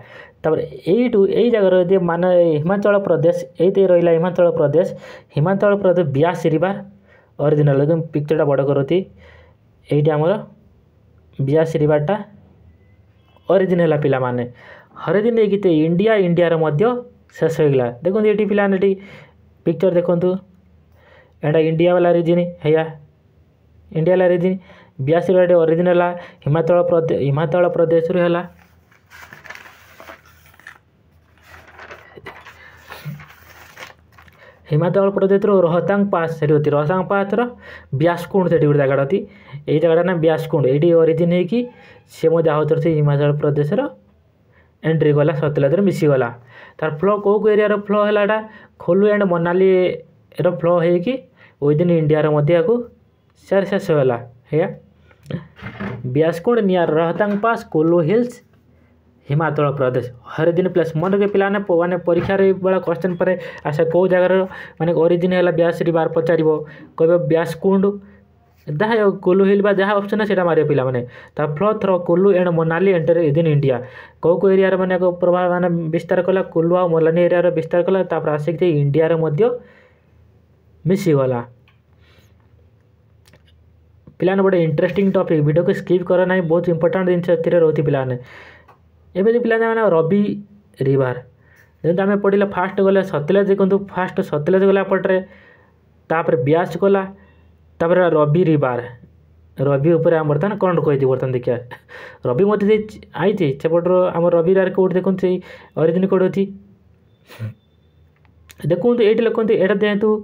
ତାପରେ ଏଇଠୁ ଏଇ ଜାଗାରୁ ଯଦି ମାନେ ହିମାଚଳ ପ୍ରଦେଶ ଏଇଠି ରହିଲା ହିମାଚଳ ପ୍ରଦେଶ ହିମାଚଳ ପ୍ରଦେଶ ବ୍ୟାସ ରିଭର୍ ଅରିଜିନାଲ୍ କିନ୍ତୁ ପିକ୍ଚର୍ଟା ବଡ଼ କରନ୍ତି ଏଇଠି ଆମର ବ୍ୟାସ ରିଭର୍ଟା ଅରିଜିନ୍ ହେଲା ପିଲାମାନେ ହରିଦିନ ଏଇ ଗୀତ ଇଣ୍ଡିଆ ଇଣ୍ଡିଆର ମଧ୍ୟ ଶେଷ ହୋଇଗଲା ଦେଖନ୍ତୁ ଏଠି ପିଲାମାନେ ଏଠି ପିକ୍ଚର୍ ଦେଖନ୍ତୁ ଏଇଟା ଇଣ୍ଡିଆ ବାଲା ରିଜିନ୍ ହେୟା ଇଣ୍ଡିଆ ହେଲା ରିଜିନ୍ ବ୍ୟାସ ରିଭର୍ ଅରିଜିନ୍ ହେଲା ହିମାଚଳ ପ୍ରଦେଶ ହିମାଚଳ ପ୍ରଦେଶରୁ ହେଲା हिमाचल प्रदेश रोहतांग पास से रोहतांग पास र्यासकुंड से गोटे जगह अच्छी ये जगह ना ब्यासकुंड ये ओरीजिन हो हिमाचल प्रदेश एंट्री गला सतलाज मिसीगला तार फ्लो कौ कौ एरिया फ्लो है खोलू एंड मनाली फ्लो होदिन इंडिया मध्य शेष होगा ब्यासकुंड नियर रोहतांग पास कुल्लू हिल्स हिमाचल प्रदेश हरिदिन प्लस मन रखे पे मैंने परीक्षा बेला क्वेश्चन पर आशा कौ जगार मैंने ओरिजिन है ब्यास बार पचार कह ब्यास कुंड जहाँ कुल्लू हिल जहाँ ऑप्शन है सीटा मारे पे flow through Kullu and Manali enter in India कौ कौ एरिया मैंने प्रभाव मैंने विस्तार कला कुल्लू आ मलानी एरिया विस्तार कला आसिक इंडिया मिसीगला ପିଲାମାନେ ଗୋଟେ ଇଣ୍ଟରେଷ୍ଟିଂ ଟପିକ୍ ଭିଡ଼ିଓକୁ ସ୍କିପ୍ କର ନାହିଁ बहुत ଇମ୍ପୋର୍ଟାଣ୍ଟ जिन ଏଥିରେ ରହୁଛି एवं जो पिला रवि रिवार जो आम पढ़ला फास्ट गले सतलाज कहूँ फास्ट सतलाज गलापटे ब्यास गला तापर रवि रिवार रवि बर्तमान कौन कही बर्तमान देखिए रवि मत आई सेपटर आम रवि रिवार कौट देखते अरिजिन कौट अच्छी देखते ये लिखते यहाँ दिखाँ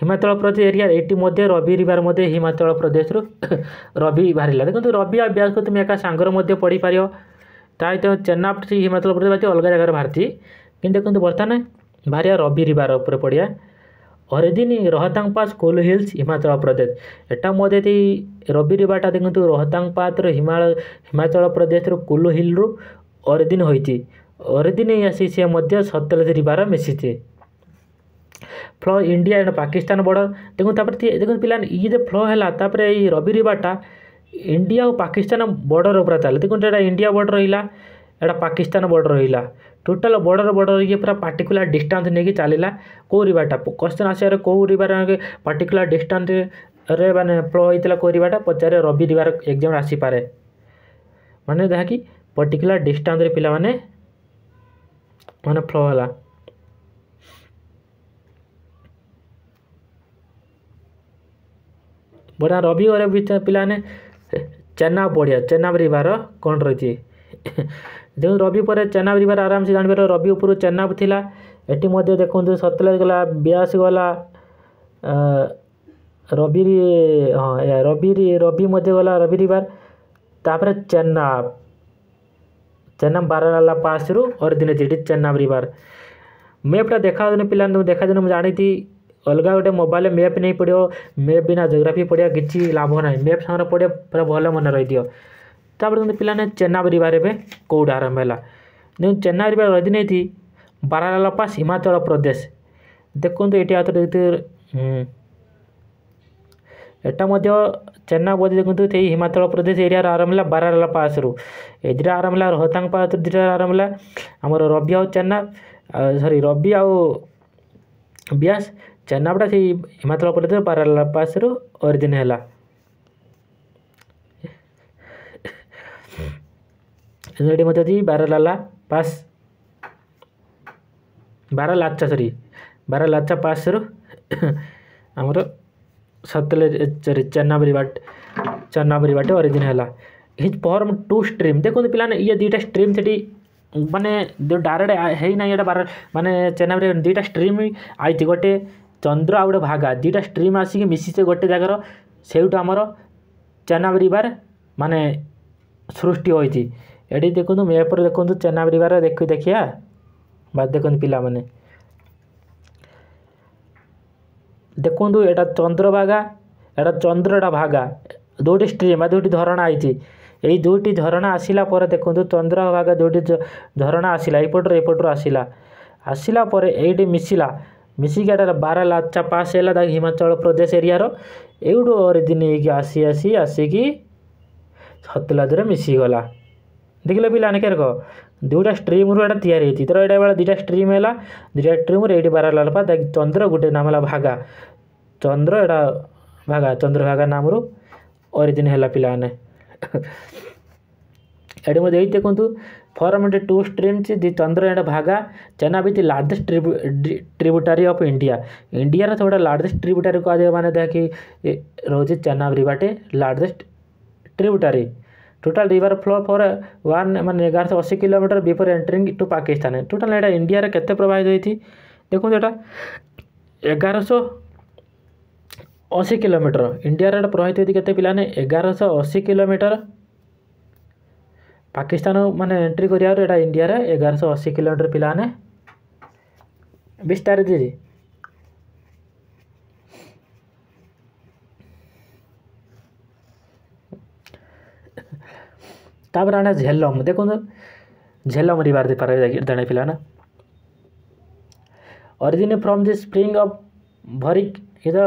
हिमाचल प्रदेश एरिया ये मध्य रवि रिवार हिमाचल प्रदेश रु रवि बाहर देखो रवि आ को तुम एका सांगर पढ़ी पार তাই তো চেন্নাপটি হিমাচল প্রদেশ বাজি অলগা জায়গার বাহারি কিন্তু দেখুন বর্তমানে ভারিয়া রবি রিবার উপরে পড়িয়া হরিদিন রহতাং পাস কোল হিলস হিমাচল প্রদেশ এটা মধ্যে এই রবি রিবারটা দেখুন রহতাং পাত্র হিমালয় হিমাচল প্রদেশর কোল হিলরু অরিদিন হয়েছে অরিদিন আসি সে মধ্যে সতলেজ রিবার মিশিছে flow India and Pakistan border দেখুন তারপরে দেখুন পিলা ইয়ে যে ফ্ল হল তারপরে এই রবি রিবারটা इंडिया और पाकिस्तान बॉर्डर पूरा चल देखो यहाँ इंडिया बॉर्डर रहा एटा पाकिस्तान बॉर्डर रहा टोटाल बॉर्डर बॉर्डर ये पूरा पार्टिकुलर डिस्टेंस नहीं रहा कौ रिवरटा क्वेश्चन आसार कौ रिवर पार्टिकुलर डिस्टेंस मैंने फ्लो होता कौ रिवरटा पचारे रवि रिवार एक्जाम आसपे मैंने जहाँकि पर्टिकुलर डिस्टान्स पिला मैंने मैंने फ्लो है बढ़िया रवि और पिला चेन्ना बढ़िया चेन्ना रिवार कौन रही देख रवि पर चेन्ना रिवार आराम से जानवर रवि उपरू चेन्नाब था ये देखते सतलेज गला ब्यास गला रवि हाँ रवि रवि गला रवि रिवार तापर चेन्नाब चेन्नाब बारा पास रू और दिन चेन्नाब रिवार मैपटा देखा पे देखा मुझे जानती ଅଲଗା ଗୋଟେ ମୋବାଇଲ୍ରେ ମ୍ୟାପ୍ ନେଇ ପଡ଼ିବ ମ୍ୟାପ୍ ବିନା ଜୋଗ୍ରାଫି ପଢ଼ିବା କିଛି ଲାଭ ନାହିଁ ମ୍ୟାପ୍ ସାଙ୍ଗରେ ପଢ଼ିବ ପୁରା ଭଲ ମନେ ରହିଥିବ ତାପରେ ତୁମେ ପିଲାମାନେ ଚେନ୍ନାବରି ବାରିବେ କେଉଁଠୁ ଆରମ୍ଭ ହେଲା ଯେଉଁ ଚେନ୍ନାବରି ବାର ରହିନେଇଥି ବାରାଲା ପାସ୍ ହିମାଚଳ ପ୍ରଦେଶ ଦେଖନ୍ତୁ ଏଠି ଆଉ ଥରେ ଏଟା ମଧ୍ୟ ଚେନ୍ନାଇ ବୋଧେ ଦେଖନ୍ତୁ ସେଇ ହିମାଚଳ ପ୍ରଦେଶ ଏରିଆର ଆରମ୍ଭ ହେଲା ବାରାଲା ପାସ୍ରୁ ଏ ଦୁଇଟା ଆରମ୍ଭ ହେଲା ରୋହତାଙ୍ଗ ପାସ୍ ଦୁଇଟା ଆରମ୍ଭ ହେଲା ଆମର ରବି ଆଉ ଚେନ୍ନା ସରି ରବି ଆଉ ବ୍ୟାସ ଛେନାପଡ଼ା ସେଇ ହିମାଚଳ ପ୍ରଦେଶ ବାରଲାପାସରୁ ଅରିଜିନ୍ ହେଲା ଏଠି ମଧ୍ୟ ଅଛି ବାରଲାଲା ପାସ୍ ବାରଲାଚା ସରି ବାରଲାଚା ପାସ୍ରୁ ଆମର ସତଲେଜ ସରି ଚେନ୍ନାବରୀ ବାଟ ଚେନ୍ନାବରୀ ବାଟେ ଅରିଜିନ୍ ହେଲା ହିଜ୍ ଫର୍ମ ଟୁ ଷ୍ଟ୍ରିମ୍ ଦେଖନ୍ତୁ ପିଲାମାନେ ଇଏ ଦୁଇଟା ଷ୍ଟ୍ରିମ୍ ସେଠି ମାନେ ଯେଉଁ ଡାଇରେକ୍ଟ ହେଇନାହିଁ ଏଇଟା ବାର ମାନେ ଚେନ୍ନାବରୀ ଦୁଇଟା ଷ୍ଟ୍ରିମ୍ ଆଇଛି ଗୋଟେ চন্দ্র ଆଉ ଗୋଟେ ଭାଗା ଦୁଇଟା ଷ୍ଟ୍ରିମ୍ ଆସିକି ମିଶିଛି ଗୋଟେ ଜାଗାର ସେଇଠୁ ଆମର ଚେନାବ୍ ରିଭର୍ ମାନେ ସୃଷ୍ଟି ହୋଇଛି ଏଠି ଦେଖନ୍ତୁ ମ୍ୟାପ୍ରେ ଦେଖନ୍ତୁ ଚେନାବ୍ ରିଭର୍ ଦେଖି ଦେଖିବା ବା ଦେଖନ୍ତୁ ପିଲାମାନେ ଦେଖନ୍ତୁ ଏଇଟା ଚନ୍ଦ୍ରଭାଗା ଏଇଟା ଚନ୍ଦ୍ରଟା ଭାଗା ଦୁଇଟି ଷ୍ଟ୍ରିମ୍ ବା ଦୁଇଟି ଝରଣା ହେଇଛି ଏଇ ଦୁଇଟି ଝରଣା ଆସିଲା ପରେ ଦେଖନ୍ତୁ ଚନ୍ଦ୍ରଭାଗା ଦୁଇଟି ଝରଣା ଆସିଲା ଏଇପଟରୁ ଏପଟରୁ ଆସିଲା ଆସିଲା ପରେ ଏଇଠି ମିଶିଲା मिशिगाटार लाचा पास है हिमाचल प्रदेश एरिया एवटो अरिदिन आसी आसी आसिकी सतलाज मिसीगला देख लाने के रख दुईटा स्ट्रीम रूट तैयारी तर ये दुटा स्ट्रीम है दुटा स्ट्रीम ये बार जा चंद्र गोटे नाम है भागा चंद्र यहाँ भागा चंद्र भागा नाम रू अरिदिन है पाने ये मुझे यही formed into two streams the Chandra and Bhaga Chenab भी the largest tributary tributary of India India सब लार्जेस्ट ट्रिब्यूटारी कह मैंने देखिए रोचे Chenab रिवाटे largest tributary total river flow for one मैंने एगार सौ अशी kilometre before entering to Pakistan total यहाँ इंडिया के प्रभावित होती देखा एगार शौ अशी किलोमीटर इंडिया प्रभावित होती के पाने एगार शौ अशी किलोमीटर पाकिस्तान मान एंट्री कर इंडिया एगार शौ अशी कोमीटर पाने तारीख दीजिए तापर आने झेलम देख झेलम रिवार जड़े पे origin from the spring of भरिक ये तो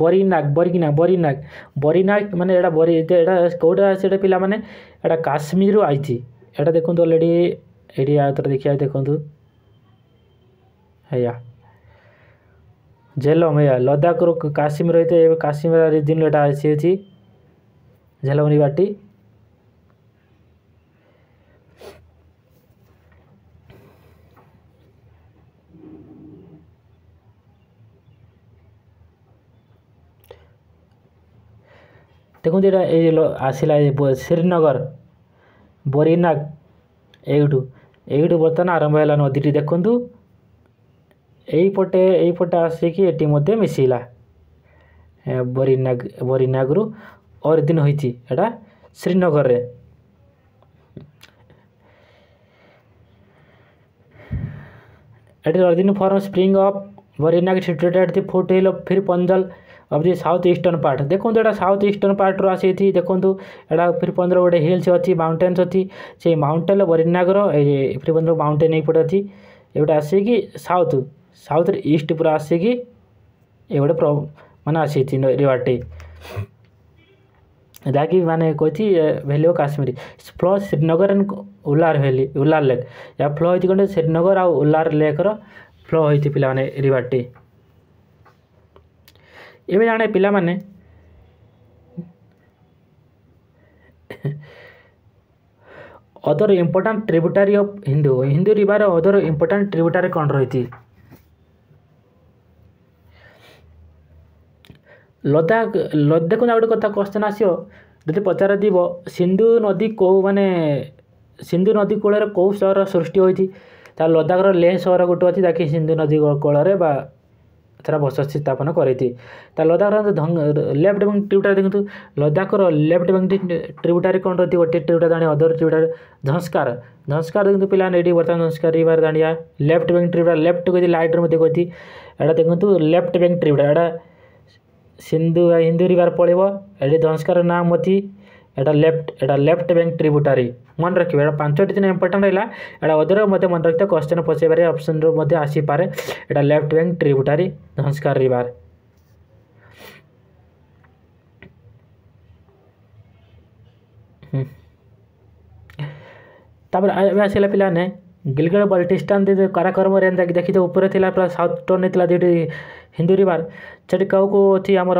ବରିନାଗ ବରିଗିନା ବରିନାଗ ବରିନାଗ ମାନେ ଏଇଟା ବରି ଏଇଟା କେଉଁଟା ସେଇଟା ପିଲାମାନେ ଏଇଟା କାଶ୍ମୀରରୁ ଆଇଛି ଏଇଟା ଦେଖନ୍ତୁ ଅଲରେଡ଼ି ଏଇଠି ଆଉଥରେ ଦେଖିବା ଦେଖନ୍ତୁ ଆଜ୍ଞା ଝେଲମ ଆଜ୍ଞା ଲଦାଖରୁ କାଶ୍ମୀର ହେଇଥାଏ କାଶ୍ମୀର ରିଜିନ୍ ଏଇଟା ଆସିଅଛି ଝେଲମରି ବାଟି ଦେଖନ୍ତୁ ଏଇଟା ଏଇ ଆସିଲା ଶ୍ରୀନଗର ବରିନାଗ ଏଇଠୁ ଏଇଠୁ ବର୍ତ୍ତମାନ ଆରମ୍ଭ ହେଲା ନଦୀଟି ଦେଖନ୍ତୁ ଏଇପଟେ ଏଇପଟେ ଆସିକି ଏଠି ମଧ୍ୟ ମିଶିଲା ବରିନାଗ ବରିନାଗରୁ ଅରିଦିନ ହୋଇଛି ଏଇଟା ଶ୍ରୀନଗରରେ at the origin form spring of Varina situated at the foothill of Fir Panjal of the south eastern part ଦେଖନ୍ତୁ ଏଇଟା ସାଉଥ୍ ଇଷ୍ଟର୍ଣ୍ଣ ପାର୍ଟରୁ ଆସିଛି ଦେଖନ୍ତୁ ଏଇଟା ଫିରପନ୍ଦର ଗୋଟେ ହିଲ୍ସ ଅଛି ମାଉଣ୍ଟେନ୍ସ ଅଛି ସେଇ ମାଉଣ୍ଟେନ୍ ବରିନାଗର ଫିରପନ୍ଦର ମାଉଣ୍ଟେନ୍ ଏଇପଟେ ଅଛି ଏଇଟା ଆସିକି ସାଉଥ୍ ସାଉଥ୍ରେ ଇଷ୍ଟ ପୁରା ଆସିକି ଏଇଗୋଟେ ମାନେ ଆସିଛି ରିୱାର୍ଡ଼ଟି ଯାହାକି ମାନେ କହିଛି valley of Kashmir flow Srinagar and Wular valley Wular lake ଏହା ଫ୍ଲୋ ହେଇଛି କ'ଣ ଶ୍ରୀନଗର ଆଉ ଉଲ୍ଲାର ଲେକ୍ର ଫ୍ଲୋ ହେଇଛି ପିଲାମାନେ ରିୱାର୍ଡ଼ଟି ଏବେ ଜାଣେ ପିଲାମାନେ other important tributary of Indus Indus river other important tributary କ'ଣ ରହିଛି ଲଦାଖ ଦେଖନ୍ତୁ ଆଉ ଗୋଟେ କଥା କ୍ୱେଶ୍ଚନ୍ ଆସିବ ଯଦି ପଚରାଯିବ ସିନ୍ଧୁ ନଦୀ କେଉଁ ମାନେ ସିନ୍ଧୁ ନଦୀ କୂଳରେ କେଉଁ ସହର ସୃଷ୍ଟି ହୋଇଛି ତା ଲଦାଖର ଲେହ ସହର ଗୋଟେ ଅଛି ଯାହାକି ସିନ୍ଧୁ ନଦୀ କୂଳରେ ବା ଏଥର ବସସ୍ଥି ସ୍ଥାପନ କରିଛି ତା ଲଦାଖର ଲେଫ୍ଟ ବ୍ୟାଙ୍କ ଟ୍ରିବ୍ୟୁଟାରୀ ଦେଖନ୍ତୁ ଲଦାଖର ଲେଫ୍ଟ ବ୍ୟାଙ୍କ ଟ୍ରିବ୍ୟୁଟାରୀ କ'ଣ ରହିଛି ଗୋଟେ ଟ୍ରିବ୍ୟୁଟାରୀ ଜାଣିବା ଅଦର ଟ୍ରିବ୍ୟୁଟାରୀ ଝଂସ୍କାର ଝଂସ୍କାର ଦେଖନ୍ତୁ ପିଲାମାନେ ଏଇଠି ବର୍ତ୍ତମାନ ଝଂସ୍କାର ହେଇବାର ଜାଣିବା ଲେଫ୍ଟ ବ୍ୟାଙ୍କ ଟ୍ରିବ୍ୟୁଟାରୀ ଲେଫ୍ଟ କହିଛି ଲାଇଟ୍ର ମଧ୍ୟ କହିଛି ଏଇଟା ଦେଖନ୍ତୁ ଲେଫ୍ଟ ବ୍ୟାଙ୍କ ଟ୍ରିବ୍ୟୁଟାରୀ ଏଇଟା ସିନ୍ଧୁ ହିନ୍ଦୁ ରିଭାର ପଡ଼ିବ ଏଠି ଝଂସ୍କାର ନାମ ଅଛି एटा लेफ्ट एटा लेफ्ट बैंक ट्रिब्यूटरी मन रखिए पांचटी दिन इंपोर्टेंट रहा एट अधर मन रखते क्वेश्चन पचेबारे अप्सन आसपे एटा left bank tributary Zanskar river तापर आसला पे गिलगड़ बल्टिस्तान दे काराक्रम देखी तो ऊपर थी प्लस साउथ टोन थी दुटी हिंदू रिवार से कौ कौ अच्छी आमर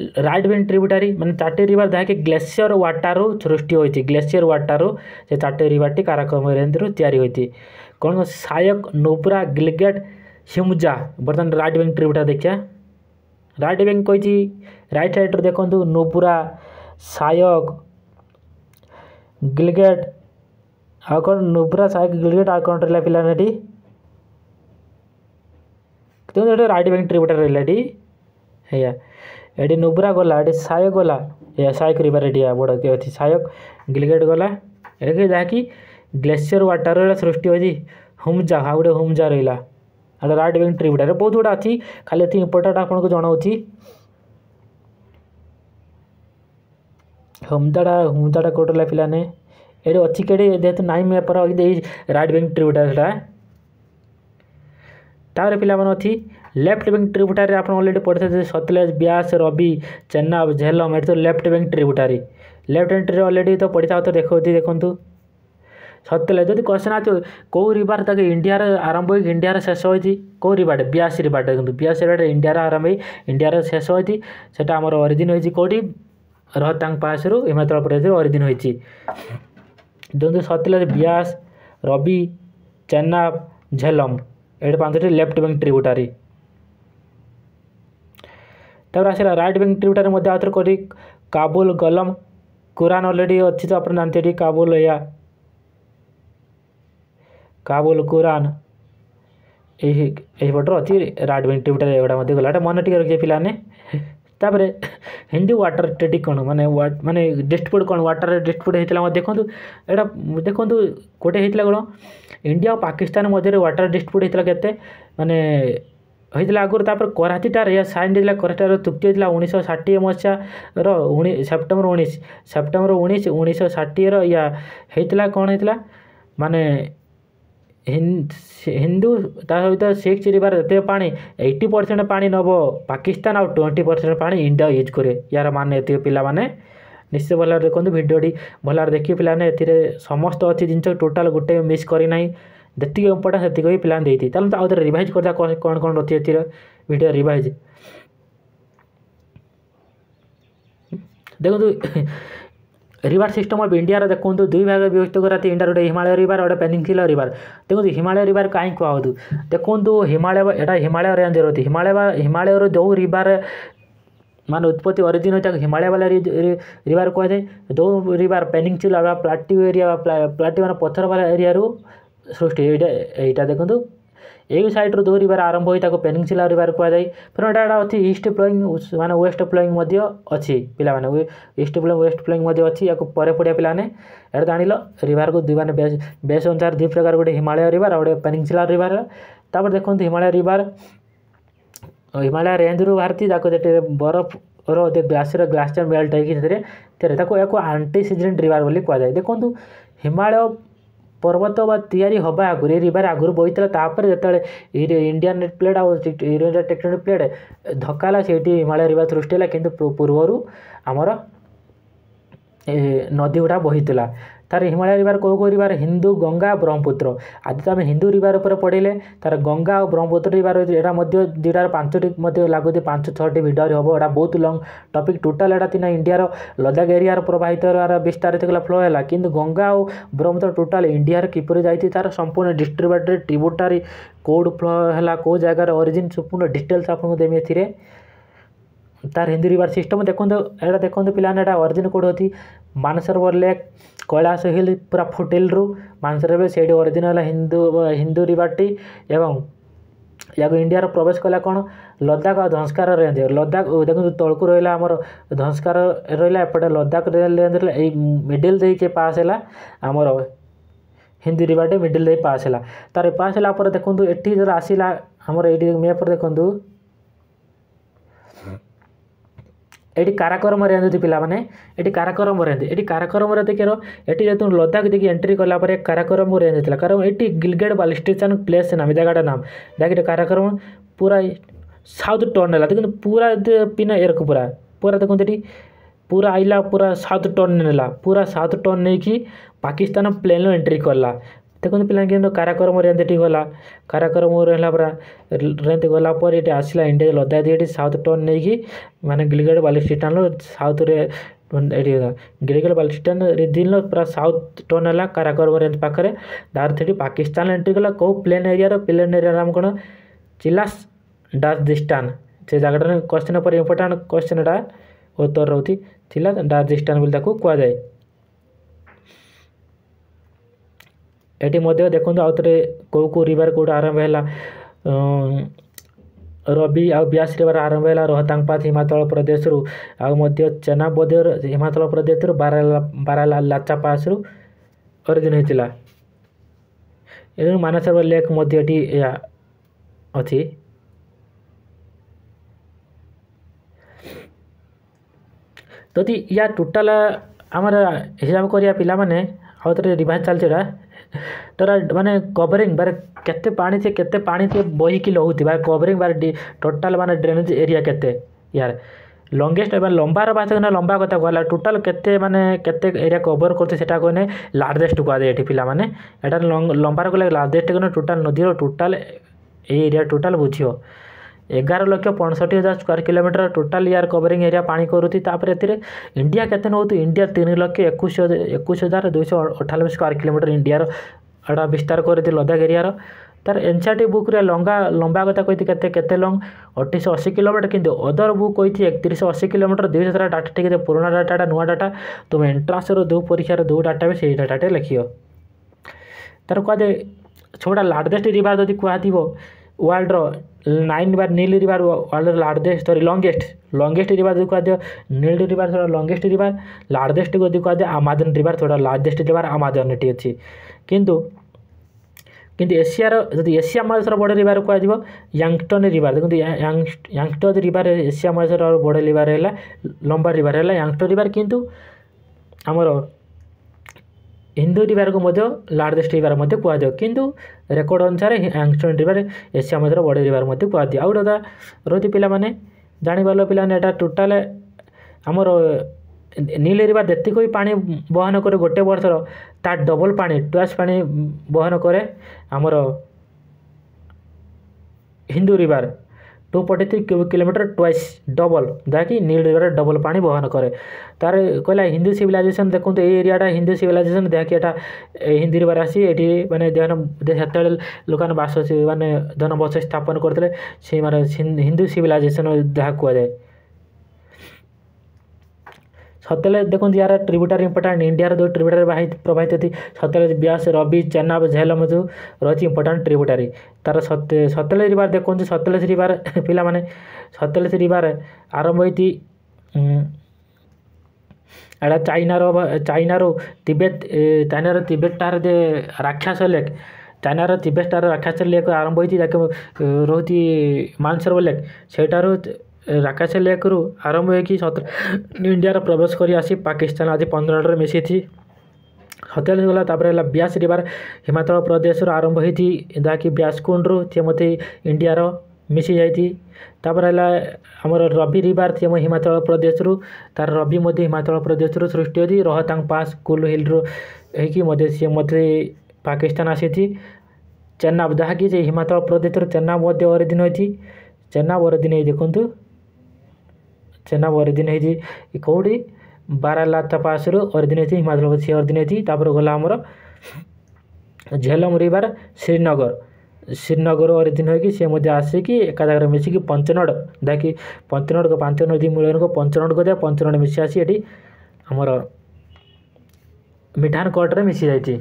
राइट वेन ट्रिब्यूटारी मैंने चारटे रिवर जहाँकि ग्लेसीयर व्वाटर सृष्टि होती ग्लेसीयर व्वाटर से चारटे रिवर टी काराकम रेन्द्री होती कौन सायक नोब्रा गिलगेट हिमजा बर्तमान राइट वेन ट्रिब्यूटर देखिए राइट वेन कही रईट सैड रु देखु नोब्रा सायक गिलगेट आ कौन नोब्रा सायक गिलगेट आ कौन रहा पिला देखते रईट वेन ट्रिब्यूटर रहा है एटि नुब्रा गला एटी सायक गला सायक रिवर एटी बड़ अच्छी सायक गिलगेट गला ये जहाँकि ग्लेसीयर व्टर सृष्टि होती हुमजा आ गए हुमजा रहा राइट विंग ट्री गुटा बहुत गुटा अच्छी खाली ये इंपोर्टाट आप जनावी हुमदाड़ा हुमदाड़ा कौटा पिलाने ये अच्छी कैटे जेहतु नाई मेपर ये राइट विंग ट्री गुटा से पे अच्छी લેફ્ટ બેંક ટ્રિબ્યુટરી આપણે ઓલરેડી પડશે છે સતલેજ બ્યાસ રવિ ચેન્નાબ ઝેલમ ଏଠି તો લેફ્ટ બેંક ટ્રિબ્યુટરી લેફ୍ଟ ଏଣ୍ଟ୍ରିରେ ଅଲରେଡ଼ି ତ ପଡ଼ିଥାଉ ତ ଦେଖାଉଛି ଦେଖନ୍ତୁ ସତଲେଜ ଯଦି କ୍ୱେଶ୍ଚନ୍ ଆସିବ କେଉଁ ରିଭାର ତାକୁ ଇଣ୍ଡିଆରେ ଆରମ୍ଭ ହୋଇକି ଇଣ୍ଡିଆରେ ଶେଷ ହୋଇଛି କେଉଁ ରିଭାର୍ଟ ବ୍ୟାସ ରିଭାର୍ଟ ଦେଖନ୍ତୁ ବ୍ୟାସ ରିଭାର୍ଟ ଇଣ୍ଡିଆରେ ଆରମ୍ଭ ହୋଇ ଇଣ୍ଡିଆରେ ଶେଷ ହୋଇଛି ସେଟା ଆମର ଅରିଜିନ୍ ହୋଇଛି କେଉଁଠି ରୋହତାଙ୍ଗ ପାସରୁ ହିମାଚଳ ପ୍ରଦେଶରୁ ଅରିଜିନ୍ ହୋଇଛି ଦେଖନ୍ତୁ ସତଲେଜ ବ୍ୟାସ ରବି ଚେନ୍ନାବ ଝେଲମ ଏଠି ପାଞ୍ଚଟି ଲେଫ୍ଟ ବ୍ୟାଙ୍କ ଟ୍ରିବ୍ୟୁଟାରୀ ତାପରେ ଆସିଲା ରାଇଟ୍ ବ୍ୟାଙ୍କ୍ ଟ୍ରିବ୍ୟୁଟାରୀ ମଧ୍ୟ ଆଉଥରେ କରି କାବୁଲ ଗଲମ କୁରାନ ଅଲରେଡ଼ି ଅଛି ତ ଆପଣ ଜାଣିଥିବେ ଏଠି କାବୁଲ ଏହା କାବୁଲ କୁରାନ ଏହି ଏହି ପଟର ଅଛି ରାଇଟ୍ ବ୍ୟାଙ୍କ୍ ଟ୍ରିବ୍ୟୁଟାରୀ ଏଗୁଡ଼ା ମଧ୍ୟ ଗଲା ଏଇଟା ମନେ ଟିକେ ରଖିବେ ପିଲାମାନେ ତାପରେ ହିନ୍ଦୀ ୱାଟର ଟ୍ରେଡିଂ କ'ଣ ମାନେ ମାନେ ଡିଷ୍ଟ୍ରିବ୍ୟୁଟ୍ କ'ଣ ୱାଟର ଡିଷ୍ଟ୍ରିବ୍ୟୁଟ୍ ହେଇଥିଲା ମଧ୍ୟ ଦେଖନ୍ତୁ ଏଇଟା ଦେଖନ୍ତୁ ଗୋଟେ ହେଇଥିଲା କ'ଣ ଇଣ୍ଡିଆ ଆଉ ପାକିସ୍ତାନ ମଧ୍ୟରେ ୱାଟର ଡିଷ୍ଟ୍ରିବ୍ୟୁଟ୍ ହେଇଥିଲା କେତେ ମାନେ ହୋଇଥିଲା ଆଗରୁ ତା'ପରେ କରାଚିଟାରେ ସାଇନ୍ ଦେଇଥିଲା କରାଚିଟାର ଚୁକ୍ତି ହୋଇଥିଲା ଉଣେଇଶହ ଷାଠିଏ ମସିହାର ସେପ୍ଟେମ୍ବର ଉଣେଇଶ ସେପ୍ଟେମ୍ବର ଉଣେଇଶ ଉଣେଇଶହ ଷାଠିଏର ୟା ହେଇଥିଲା କ'ଣ ହେଇଥିଲା ମାନେ ହିନ୍ଦୁ ତା ସହିତ ଶିଖ୍ ଚିରିବାର ଯେତେ ପାଣି ଏଇଟି ପରସେଣ୍ଟ ପାଣି ନେବ ପାକିସ୍ତାନ ଆଉ ଟ୍ୱେଣ୍ଟି ପରସେଣ୍ଟ ପାଣି ଇଣ୍ଡିଆ ୟୁଜ୍ କରେ ୟାର ମାନେ ଏତିକି ପିଲାମାନେ ନିଶ୍ଚୟ ଭଲରେ ଦେଖନ୍ତୁ ଭିଡ଼ିଓଟି ଭଲରେ ଦେଖିବେ ପିଲାମାନେ ଏଥିରେ ସମସ୍ତ ଅଛି ଜିନିଷ ଟୋଟାଲ୍ ଗୋଟେ ମିସ୍ କରିନାହିଁ ଯେତିକି ଇମ୍ପୋର୍ଟାନ୍ସ ସେତିକି ବି ପ୍ଲାନ୍ ଦେଇଛି ତାହେଲେ ତ ଆଉ ଥରେ ରିଭାଇଜ୍ କରିଦେବା କ'ଣ କ'ଣ ଅଛି ଏଥିର ଭିଡ଼ିଓ ରିଭାଇଜ୍ ଦେଖନ୍ତୁ ରିଭାର ସିଷ୍ଟମ୍ ଅଫ୍ ଇଣ୍ଡିଆର ଦେଖନ୍ତୁ ଦୁଇ ଭାଗରେ ବିଭକ୍ତ କରାଯାଇଛି ଇଣ୍ଡିଆର ଗୋଟେ ହିମାଳୟ ରିଭାର ଗୋଟେ ପେନିନସୁଲାର ରିଭାର ଦେଖନ୍ତୁ ହିମାଳୟ ରିଭାର କାହିଁ କୁହାହେଉଛୁ ଦେଖନ୍ତୁ ହିମାଳୟ ଏଇଟା ହିମାଳୟ ରେଞ୍ଜରେ ଅଛି ହିମାଳୟ ହିମାଳୟର ଯେଉଁ ରିଭାର ମାନେ ଉତ୍ପତ୍ତି ଅରିଜିନ୍ ଅଛି ତାକୁ ହିମାଳୟ ବାଲା ରିଭାର କୁହାଯାଏ ଯେଉଁ ରିଭାର ପେନିନସୁଲାର ବା ପ୍ଲାଟିଓ ଏରିଆ ବା ପ୍ଲାଟିଓ ମାନେ ପଥର ବାଲା ଏରିଆରୁ ସୃଷ୍ଟି ଏଇଟା ଏଇଟା ଦେଖନ୍ତୁ এই সাইড্রু দৌড়িবার আরম্ভ হয়ে তাকে পেনিংসিলা দৌড়িবার কুযায় ফের এটা একটা অছি ইস্ট প্লোইং মানে ওয়েস্ট প্লোইং অছি পিলা মানে ইস্ট প্লোইং ওয়েস্ট প্লোইং অছি ইয়াকে পরে পড়িয়া পিলা এটা জাঁল রিভারকে দুই মানে বেশ বেশ অনুসার দুই প্রকার গোটে হিমালয় রিভার আর গোটে পেনিংসিলা রিভার তাপরে দেখুন হিমালয় রিভার হিমালয় রেঞ্জরু বাহারি তাকে যেটি বরফ ର ଗ୍ଲାସିୟର ଗ୍ଲାସିୟର ମେଲ୍ଟ ହେଇକି ସେଥିରେ ତାକୁ ଏହାକୁ ଆଣ୍ଟି ସିଜେଣ୍ଟ ରିଭାର ବୋଲି କୁହାଯାଏ ଦେଖନ୍ତୁ ହିମାଳୟ ପର୍ବତ ବା ତିଆରି ହେବା ଆଗରୁ ଏ ରିଭର୍ ଆଗରୁ ବହିଥିଲା ତା'ପରେ ଯେତେବେଳେ ଇଣ୍ଡିଆନ୍ ପ୍ଲେଟ୍ ଆଉ ୟୁରୋଇଣ୍ଡିଆ ଟେକ୍ନୋଲୋଜି ପ୍ଲେଟ୍ ଧକ୍କା ହେଲା ସେଇଠି ହିମାଳୟ ରିଭର୍ ସୃଷ୍ଟି ହେଲା କିନ୍ତୁ ପୂର୍ବରୁ ଆମର ନଦୀ ଗୁଡ଼ା ବହିଥିଲା ତା'ର ହିମାଳୟ ରିବାର କେଉଁ କେଉଁ ରିବାର ହିନ୍ଦୁ ଗଙ୍ଗା ବ୍ରହ୍ମପୁତ୍ର ଆଜି ତ ଆମେ ହିନ୍ଦୁ ରିବାର ଉପରେ ପଢ଼ିଲେ ତା'ର ଗଙ୍ଗା ଆଉ ବ୍ରହ୍ମପୁତ୍ର ରିବାର ଏଇଟା ମଧ୍ୟ ଦୁଇଟାର ପାଞ୍ଚଟି ମଧ୍ୟ ଲାଗୁଛି ପାଞ୍ଚ ଛଅଟି ଭିଡ଼ିଓରେ ହେବ ଏଇଟା ବହୁତ ଲଙ୍ଗ ଟପିକ୍ ଟୋଟାଲ୍ ଏଇଟା ଥିଲା ଇଣ୍ଡିଆର ଲଦାଖ ଏରିଆର ପ୍ରବାହିତ ବିସ୍ତାରିତ କଲା ଫ୍ଲୋ ହେଲା କିନ୍ତୁ ଗଙ୍ଗା ଆଉ ବ୍ରହ୍ମପୁତ୍ର ଟୋଟାଲ୍ ଇଣ୍ଡିଆର କିପରି ଯାଇଛି ତା'ର ସମ୍ପୂର୍ଣ୍ଣ ଡିଷ୍ଟ୍ରିବ୍ୟୁଟରୀ ଟ୍ରିବ୍ୟୁଟାରୀ କେଉଁଠୁ ଫ୍ଲୋ ହେଲା କେଉଁ ଜାଗାର ଅରିଜିନ୍ ସମ୍ପୂର୍ଣ୍ଣ ଡିଟେଲ୍ସ ଆପଣଙ୍କୁ ଦେବି ଏଥିରେ ତାର ହିନ୍ଦୁ ରିଭାର ସିଷ୍ଟମ୍ ଦେଖନ୍ତୁ ଏଇଟା ଦେଖନ୍ତୁ ପିଲାମାନେ ଏଇଟା ଅରିଜିନ୍ କେଉଁଠି ଅଛି ମାନସରୋବର ଲେକ୍ କୈଳାସ ହିଲ୍ ପୁରା ଫୁଟିଲ୍ରୁ ମାନସରୋବର ସେଇଠି ଅରିଜିନ୍ ହେଲା ହିନ୍ଦୁ ହିନ୍ଦୁ ରିଭାରଟି ଏବଂ ଏହାକୁ ଇଣ୍ଡିଆର ପ୍ରବେଶ କଲା କ'ଣ ଲଦାଖ ଆଉ ଧଂସ୍କାର ରେଞ୍ଜ ଲଦାଖ ଦେଖନ୍ତୁ ତଳକୁ ରହିଲା ଆମର ଧଂସ୍କାର ରହିଲା ଏପଟେ ଲଦାଖ ରେଞ୍ଜ ରହିଲା ଏଇ ମିଡ଼ିଲ୍ ଦେଇକି ପାସ୍ ହେଲା ଆମର ହିନ୍ଦୁ ରିଭାରଟି ମିଡ଼ିଲ୍ ଦେଇ ପାସ୍ ହେଲା ତାର ପାସ୍ ହେଲା ପରେ ଦେଖନ୍ତୁ ଏଠି ଯେତେବେଳେ ଆସିଲା ଆମର ଏଇଠି ମ୍ୟାପ୍ରେ ଦେଖନ୍ତୁ এটি কারাকরমরে যদি পিলামানে এটি কারাকরমরে এটি কারাকরমরে দেখির এটি যেহেতু লদাখ দেখি এন্ট্রি কলাপরে কারাকরমরে যাইছিল কারণ এটি গিলগেট বালিশ স্টেশন প্লেস নাম জায়গাটার নাম যাকে কারাকরম পুরা সাউথ টর্ন নেলা দেখুন পুরা পিন এরকম পুরা পুরা দেখুন এটি ପୁରା ଆଇଲା ପୁରା ସାଉଥ୍ ଟର୍ନ ନେଲା ପୁରା ସାଉଥ୍ ଟର୍ନ ନେଇକି ପାକିସ୍ତାନ ପ୍ଲେନ୍ର ଏଣ୍ଟ୍ରି କଲା ଦେଖନ୍ତୁ ପିଲାଙ୍କ କିନ୍ତୁ କାରାକରମରେ ଏମିତି ଗଲା କାରାକରମରୁ ହେଲା ପରା ଏମିତି ଗଲା ପରେ ଏଠି ଆସିଲା ଇଣ୍ଡିଆ ଲଦା ଦେଇ ଏଠି ସାଉଥ୍ ଟର୍ନ ନେଇକି ମାନେ ଗିଲିଗଡ଼ ବାଲିଷ୍ଟିଟାନରୁ ସାଉଥ୍ରେ ଏଠି ଗିଲିଗଡ଼ ଷ୍ଟାଣ୍ଡରେ ଦିନ ପୁରା ସାଉଥ୍ ଟର୍ନ ହେଲା କାରାକରମରେ ଏମିତି ପାଖରେ ତାର ସେଠି ପାକିସ୍ତାନ ଏଣ୍ଟ୍ରି ଗଲା କେଉଁ ପ୍ଲେନ୍ ଏରିଆର ପ୍ଲେନ୍ ଏରିଆର ଆମ କ'ଣ ଚିଲାସ୍ ଡାର୍ଜିଷ୍ଟାନ ସେ ଜାଗାଟାରେ କ୍ୱେଶ୍ଚିନ୍ ଉପରେ ଇମ୍ପୋର୍ଟାଣ୍ଟ କ୍ୱେଶ୍ଚିନ୍ଟା ଉତ୍ତର ରହୁଛି ଥିଲା ଡାର୍ଜିଷ୍ଟାନ ବୋଲି ତାକୁ କୁହାଯାଏ ये देखते आउ थे कौ कौ रिवर कौट आरंभ है रवि आउ ब्यास रिवर आरंभ है रोहतांग पात हिमाचल प्रदेश रु आना बोध हिमाचल प्रदेश रु बार बाराला लाचा पास रु अर्जुन होता मानसरोवर लेक अच्छी जदि या टोटाल आम हिसाब कर पाला आउ थे रिभाज चलचा ତୋର ମାନେ କଭରିଂ ବାର କେତେ ପାଣି ସେ କେତେ ପାଣି ସେ ବହିକି ଲହୁଛି ବାର କଭରିଂ ବାର ଟୋଟାଲ୍ ମାନେ ଡ୍ରେନେଜ୍ ଏରିଆ କେତେ ୟାର ଲଙ୍ଗେଷ୍ଟ ଏବଂ ଲମ୍ବାର ଭାଷା ନା ଲମ୍ବା କଥା କହିଲା ଟୋଟାଲ୍ କେତେ ମାନେ କେତେ ଏରିଆ କଭର୍ କରୁଛି ସେଟା କହିଲେ ଲାର୍ଜେଷ୍ଟ କୁହାଯାଏ ଏଠି ପିଲାମାନେ ଏଇଟା ଲମ୍ବାର କହିଲେ ଲାର୍ଜେଷ୍ଟ କହିଲେ ଟୋଟାଲ୍ ନଦୀର ଟୋଟାଲ୍ ଏଇ ଏରିଆ ଟୋଟାଲ୍ ବୁଝିବ एगार लक्ष पंचठ हजार स्क्वयर कोमीटर टोटाल इयर कवरी एरिया पा करुतापर एर इंडिया केत इंडिया तीन लक्ष एक हजार दुई अठानबे स्क्वयर कोमीटर इंडिया विस्तार कर लदाख एरिया तार टी बुक लंगा लंबा कथा कही थी के लंग अठी से अशी कोमीटर कितनी अदर बुक कही थी एक तीस अशी किलोमीटर दुई हजार डाटा ठीक पुराना डाटाटा नुआ डाटा तुम एंट्रांस दो परीक्षार दो डाटा भी सही डाटाटे लिखियो तार कह जाए छोटा लार्जेस्ट रिवार जदि कह ୱାର୍ଲଡ଼ର Nile river Nile river ୱାର୍ଲଡ଼ର largest sorry longest longest river କୁହାଯାଏ ନୀଲ୍ ରିଭର୍ ଥୋଡ଼ା ଲଙ୍ଗେଷ୍ଟ ରିଭର୍ ଲାର୍ଜେଷ୍ଟ ଯଦି କୁହାଯାଏ ଆମାଜନ୍ ରିଭର୍ ଥୋଡ଼ା ଲାର୍ଜେଷ୍ଟ ରିଭର୍ ଆମାଜନ୍ ଏଠି ଅଛି କିନ୍ତୁ କିନ୍ତୁ ଏସିଆର ଯଦି ଏସିଆ ମହାଦେଶର ବଡ଼ ରିଭର୍ କୁହାଯିବ ୟାଙ୍ଗଷ୍ଟନ୍ ରିଭର୍ ଦେଖନ୍ତୁ ୟାଙ୍ଗଷ୍ଟନ୍ ରିଭର୍ ଏସିଆ ମହାଦେଶର ବଡ଼ ରିଭର୍ ହେଲା ଲମ୍ବା ରିଭର୍ ହେଲା ୟାଙ୍ଗଷ୍ଟନ୍ ରିଭର୍ କିନ୍ତୁ ଆମର ହିନ୍ଦୁ ରିଭାରକୁ ମଧ୍ୟ ଲାର୍ଜେଷ୍ଟ ରିଭାର ମଧ୍ୟ କୁହାଯାଏ କିନ୍ତୁ ରେକର୍ଡ଼ ଅନୁସାରେ ଆଙ୍ଗଷ୍ଟନ ରିଭାର ଏସିଆ ମଧ୍ୟର ବଡ଼ ରିଭାର ମଧ୍ୟ କୁହାଯାଏ ଆଉ ରହିଲା ରହୁଛି ପିଲାମାନେ ଜାଣିପାରିଲ ପିଲାମାନେ ଏଇଟା ଟୋଟାଲ ଆମର ନୀଲ ରିଭାର ଯେତିକି ବି ପାଣି ବହନ କରେ ଗୋଟେ ବର୍ଷର ତା ଡବଲ୍ ପାଣି ଟୁଆସ୍ ପାଣି ବହନ କରେ ଆମର Indus river two forty three cubic kilometre twice double ଯାହାକି ନୀଳ ରିଭର୍ ଡବଲ୍ ପାଣି ବହନ କରେ ତା'ର କହିଲା ହିନ୍ଦୁ ସିଭିଲାଇଜେସନ୍ ଦେଖନ୍ତୁ ଏଇ ଏରିଆଟା ହିନ୍ଦୁ ସିଭିଲାଇଜେସନ୍ ଯାହାକି ଏଇଟା ହିନ୍ଦୁ ରିଭର୍ ଆସି ଏଠି ମାନେ ସେତେବେଳେ ଲୋକମାନେ ବାସ ମାନେ ଜନବସତି ସ୍ଥାପନ କରିଥିଲେ ସେମାନେ ହିନ୍ଦୁ ସିଭିଲାଇଜେସନ୍ ଯାହା କୁହାଯାଏ ସତେଲେ ଦେଖନ୍ତୁ ଏହାର ଟ୍ରିବ୍ୟୁଟାରୀ ଇମ୍ପୋର୍ଟାଣ୍ଟ ଇଣ୍ଡିଆର ଯେଉଁ ଟ୍ରିବ୍ୟୁଟାରୀ ପ୍ରବାହିତ ଅଛି ସତେଲେ ବ୍ୟାସ ରବି ଚେନାବ୍ ଝେଲମ୍ ଯେଉଁ ରହିଛି ଇମ୍ପୋର୍ଟାଣ୍ଟ ଟ୍ରିବ୍ୟୁଟାରୀ ତା'ର ସତେଲେଜ ରିଭାର ଦେଖନ୍ତୁ ସତେଲେଜ ରିଭାର ପିଲାମାନେ ସତେଲେଜ ରିବାର ଆରମ୍ଭ ହୋଇଛି ଏଇଟା ଚାଇନାର ଚାଇନାରୁ ତିବେତ ଚାଇନାର ତିବେତଟାର ଯେ ରାକ୍ଷାସ ଲେଖ ଚାଇନାର ତିବେତଟାର ରାକ୍ଷାସ ଲେଖ ଆରମ୍ଭ ହୋଇଛି ଯାହାକି ରହୁଛି ମାନସରୋବର ଲେକ୍ ସେଇଟାରୁ ରାକାସି ଲେକ୍ରୁ ଆରମ୍ଭ ହୋଇକି ଇଣ୍ଡିଆର ପ୍ରବେଶ କରି ଆସି ପାକିସ୍ତାନ ଆଜି ପନ୍ଦର ରନ୍ରେ ମିଶିଛି ସତେଇଶ ଗଲା ତାପରେ ହେଲା ବ୍ୟାସ ରିବାର ହିମାଚଳ ପ୍ରଦେଶରୁ ଆରମ୍ଭ ହେଇଛି ଯାହାକି ବ୍ୟାସକୁଣ୍ଡରୁ ସେ ମୋତେ ଇଣ୍ଡିଆର ମିଶିଯାଇଛି ତାପରେ ହେଲା ଆମର ରବି ରିବାର ସେ ହିମାଚଳ ପ୍ରଦେଶରୁ ତାର ରବି ମଧ୍ୟ ହିମାଚଳ ପ୍ରଦେଶରୁ ସୃଷ୍ଟି ହୋଇଛି ରୋହତାଙ୍ଗ ପାସ୍ କୁଲ ହିଲ୍ରୁ ହେଇକି ମଧ୍ୟ ସିଏ ମଧ୍ୟ ପାକିସ୍ତାନ ଆସିଛି ଚେନ୍ନାବ ଯାହାକି ସେ ହିମାଚଳ ପ୍ରଦେଶରୁ ଚେନ୍ନାବ ମଧ୍ୟ ଅରିଜିନ୍ ହୋଇଛି ଚେନ୍ନାବ ଅରିଜିନ୍ ହେଇ ଦେଖନ୍ତୁ Chenab origin कौटी Baralacha pass origin Himachal Pradesh origin गला आमर झेलम रिवार श्रीनगर श्रीनगर ओरीजिन सी आसिक एका जगह मिसिक पंचनड जहाँ कि पंचनड पांच नदी मिल पंचनड को पंचनड मिसी आसी ये आमर मिठान कोर्ट मिसी जाती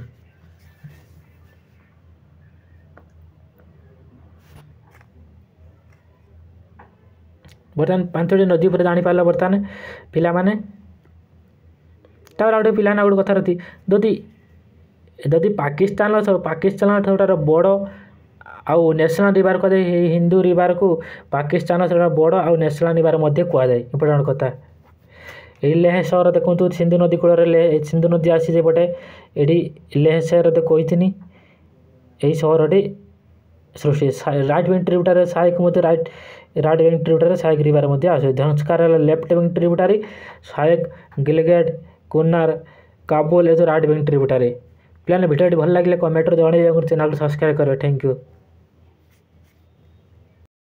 ବର୍ତ୍ତମାନ ପାଞ୍ଚଟି ନଦୀ ଉପରେ ଜାଣିପାରିଲା ବର୍ତ୍ତମାନ ପିଲାମାନେ ତା'ପରେ ଆଉ ଗୋଟେ ପିଲାମାନେ ଆଉ ଗୋଟେ କଥା ରଖି ଯଦି ଯଦି ପାକିସ୍ତାନର ପାକିସ୍ତାନର ସବୁଠାରୁ ବଡ଼ ଆଉ ନ୍ୟାସନାଲ୍ ରିଭାର୍ କୁହାଯାଏ ଏହି ହିନ୍ଦୁ ରିଭାର୍କୁ ପାକିସ୍ତାନର ସବୁଠାରୁ ବଡ଼ ଆଉ ନ୍ୟାସନାଲ୍ ରିଭାର୍ ମଧ୍ୟ କୁହାଯାଏ ଗୋଟେ କଥା ଏଇ ଲେହ ସହର ଦେଖନ୍ତୁ ସିନ୍ଧୁ ନଦୀ କୂଳରେ ସିନ୍ଧୁ ନଦୀ ଆସିଛି ଏପଟେ ଏଇଠି ଲେହ ସହର ତ କହିଥିଲି ଏହି ସହରଟି सृष्टि रईट व्रिब्यूटर सहायक रईट व्विंग ट्रिब्यूटर सहायक रिवर आसे धनस्कार लेफ्ट व्विंग ट्रिब्यूटारी सहायक Gilgit Kunar Kabul right wing tributary plane video भल लगे कमेंट जन चेल सब्सक्राइब कर थैंक यू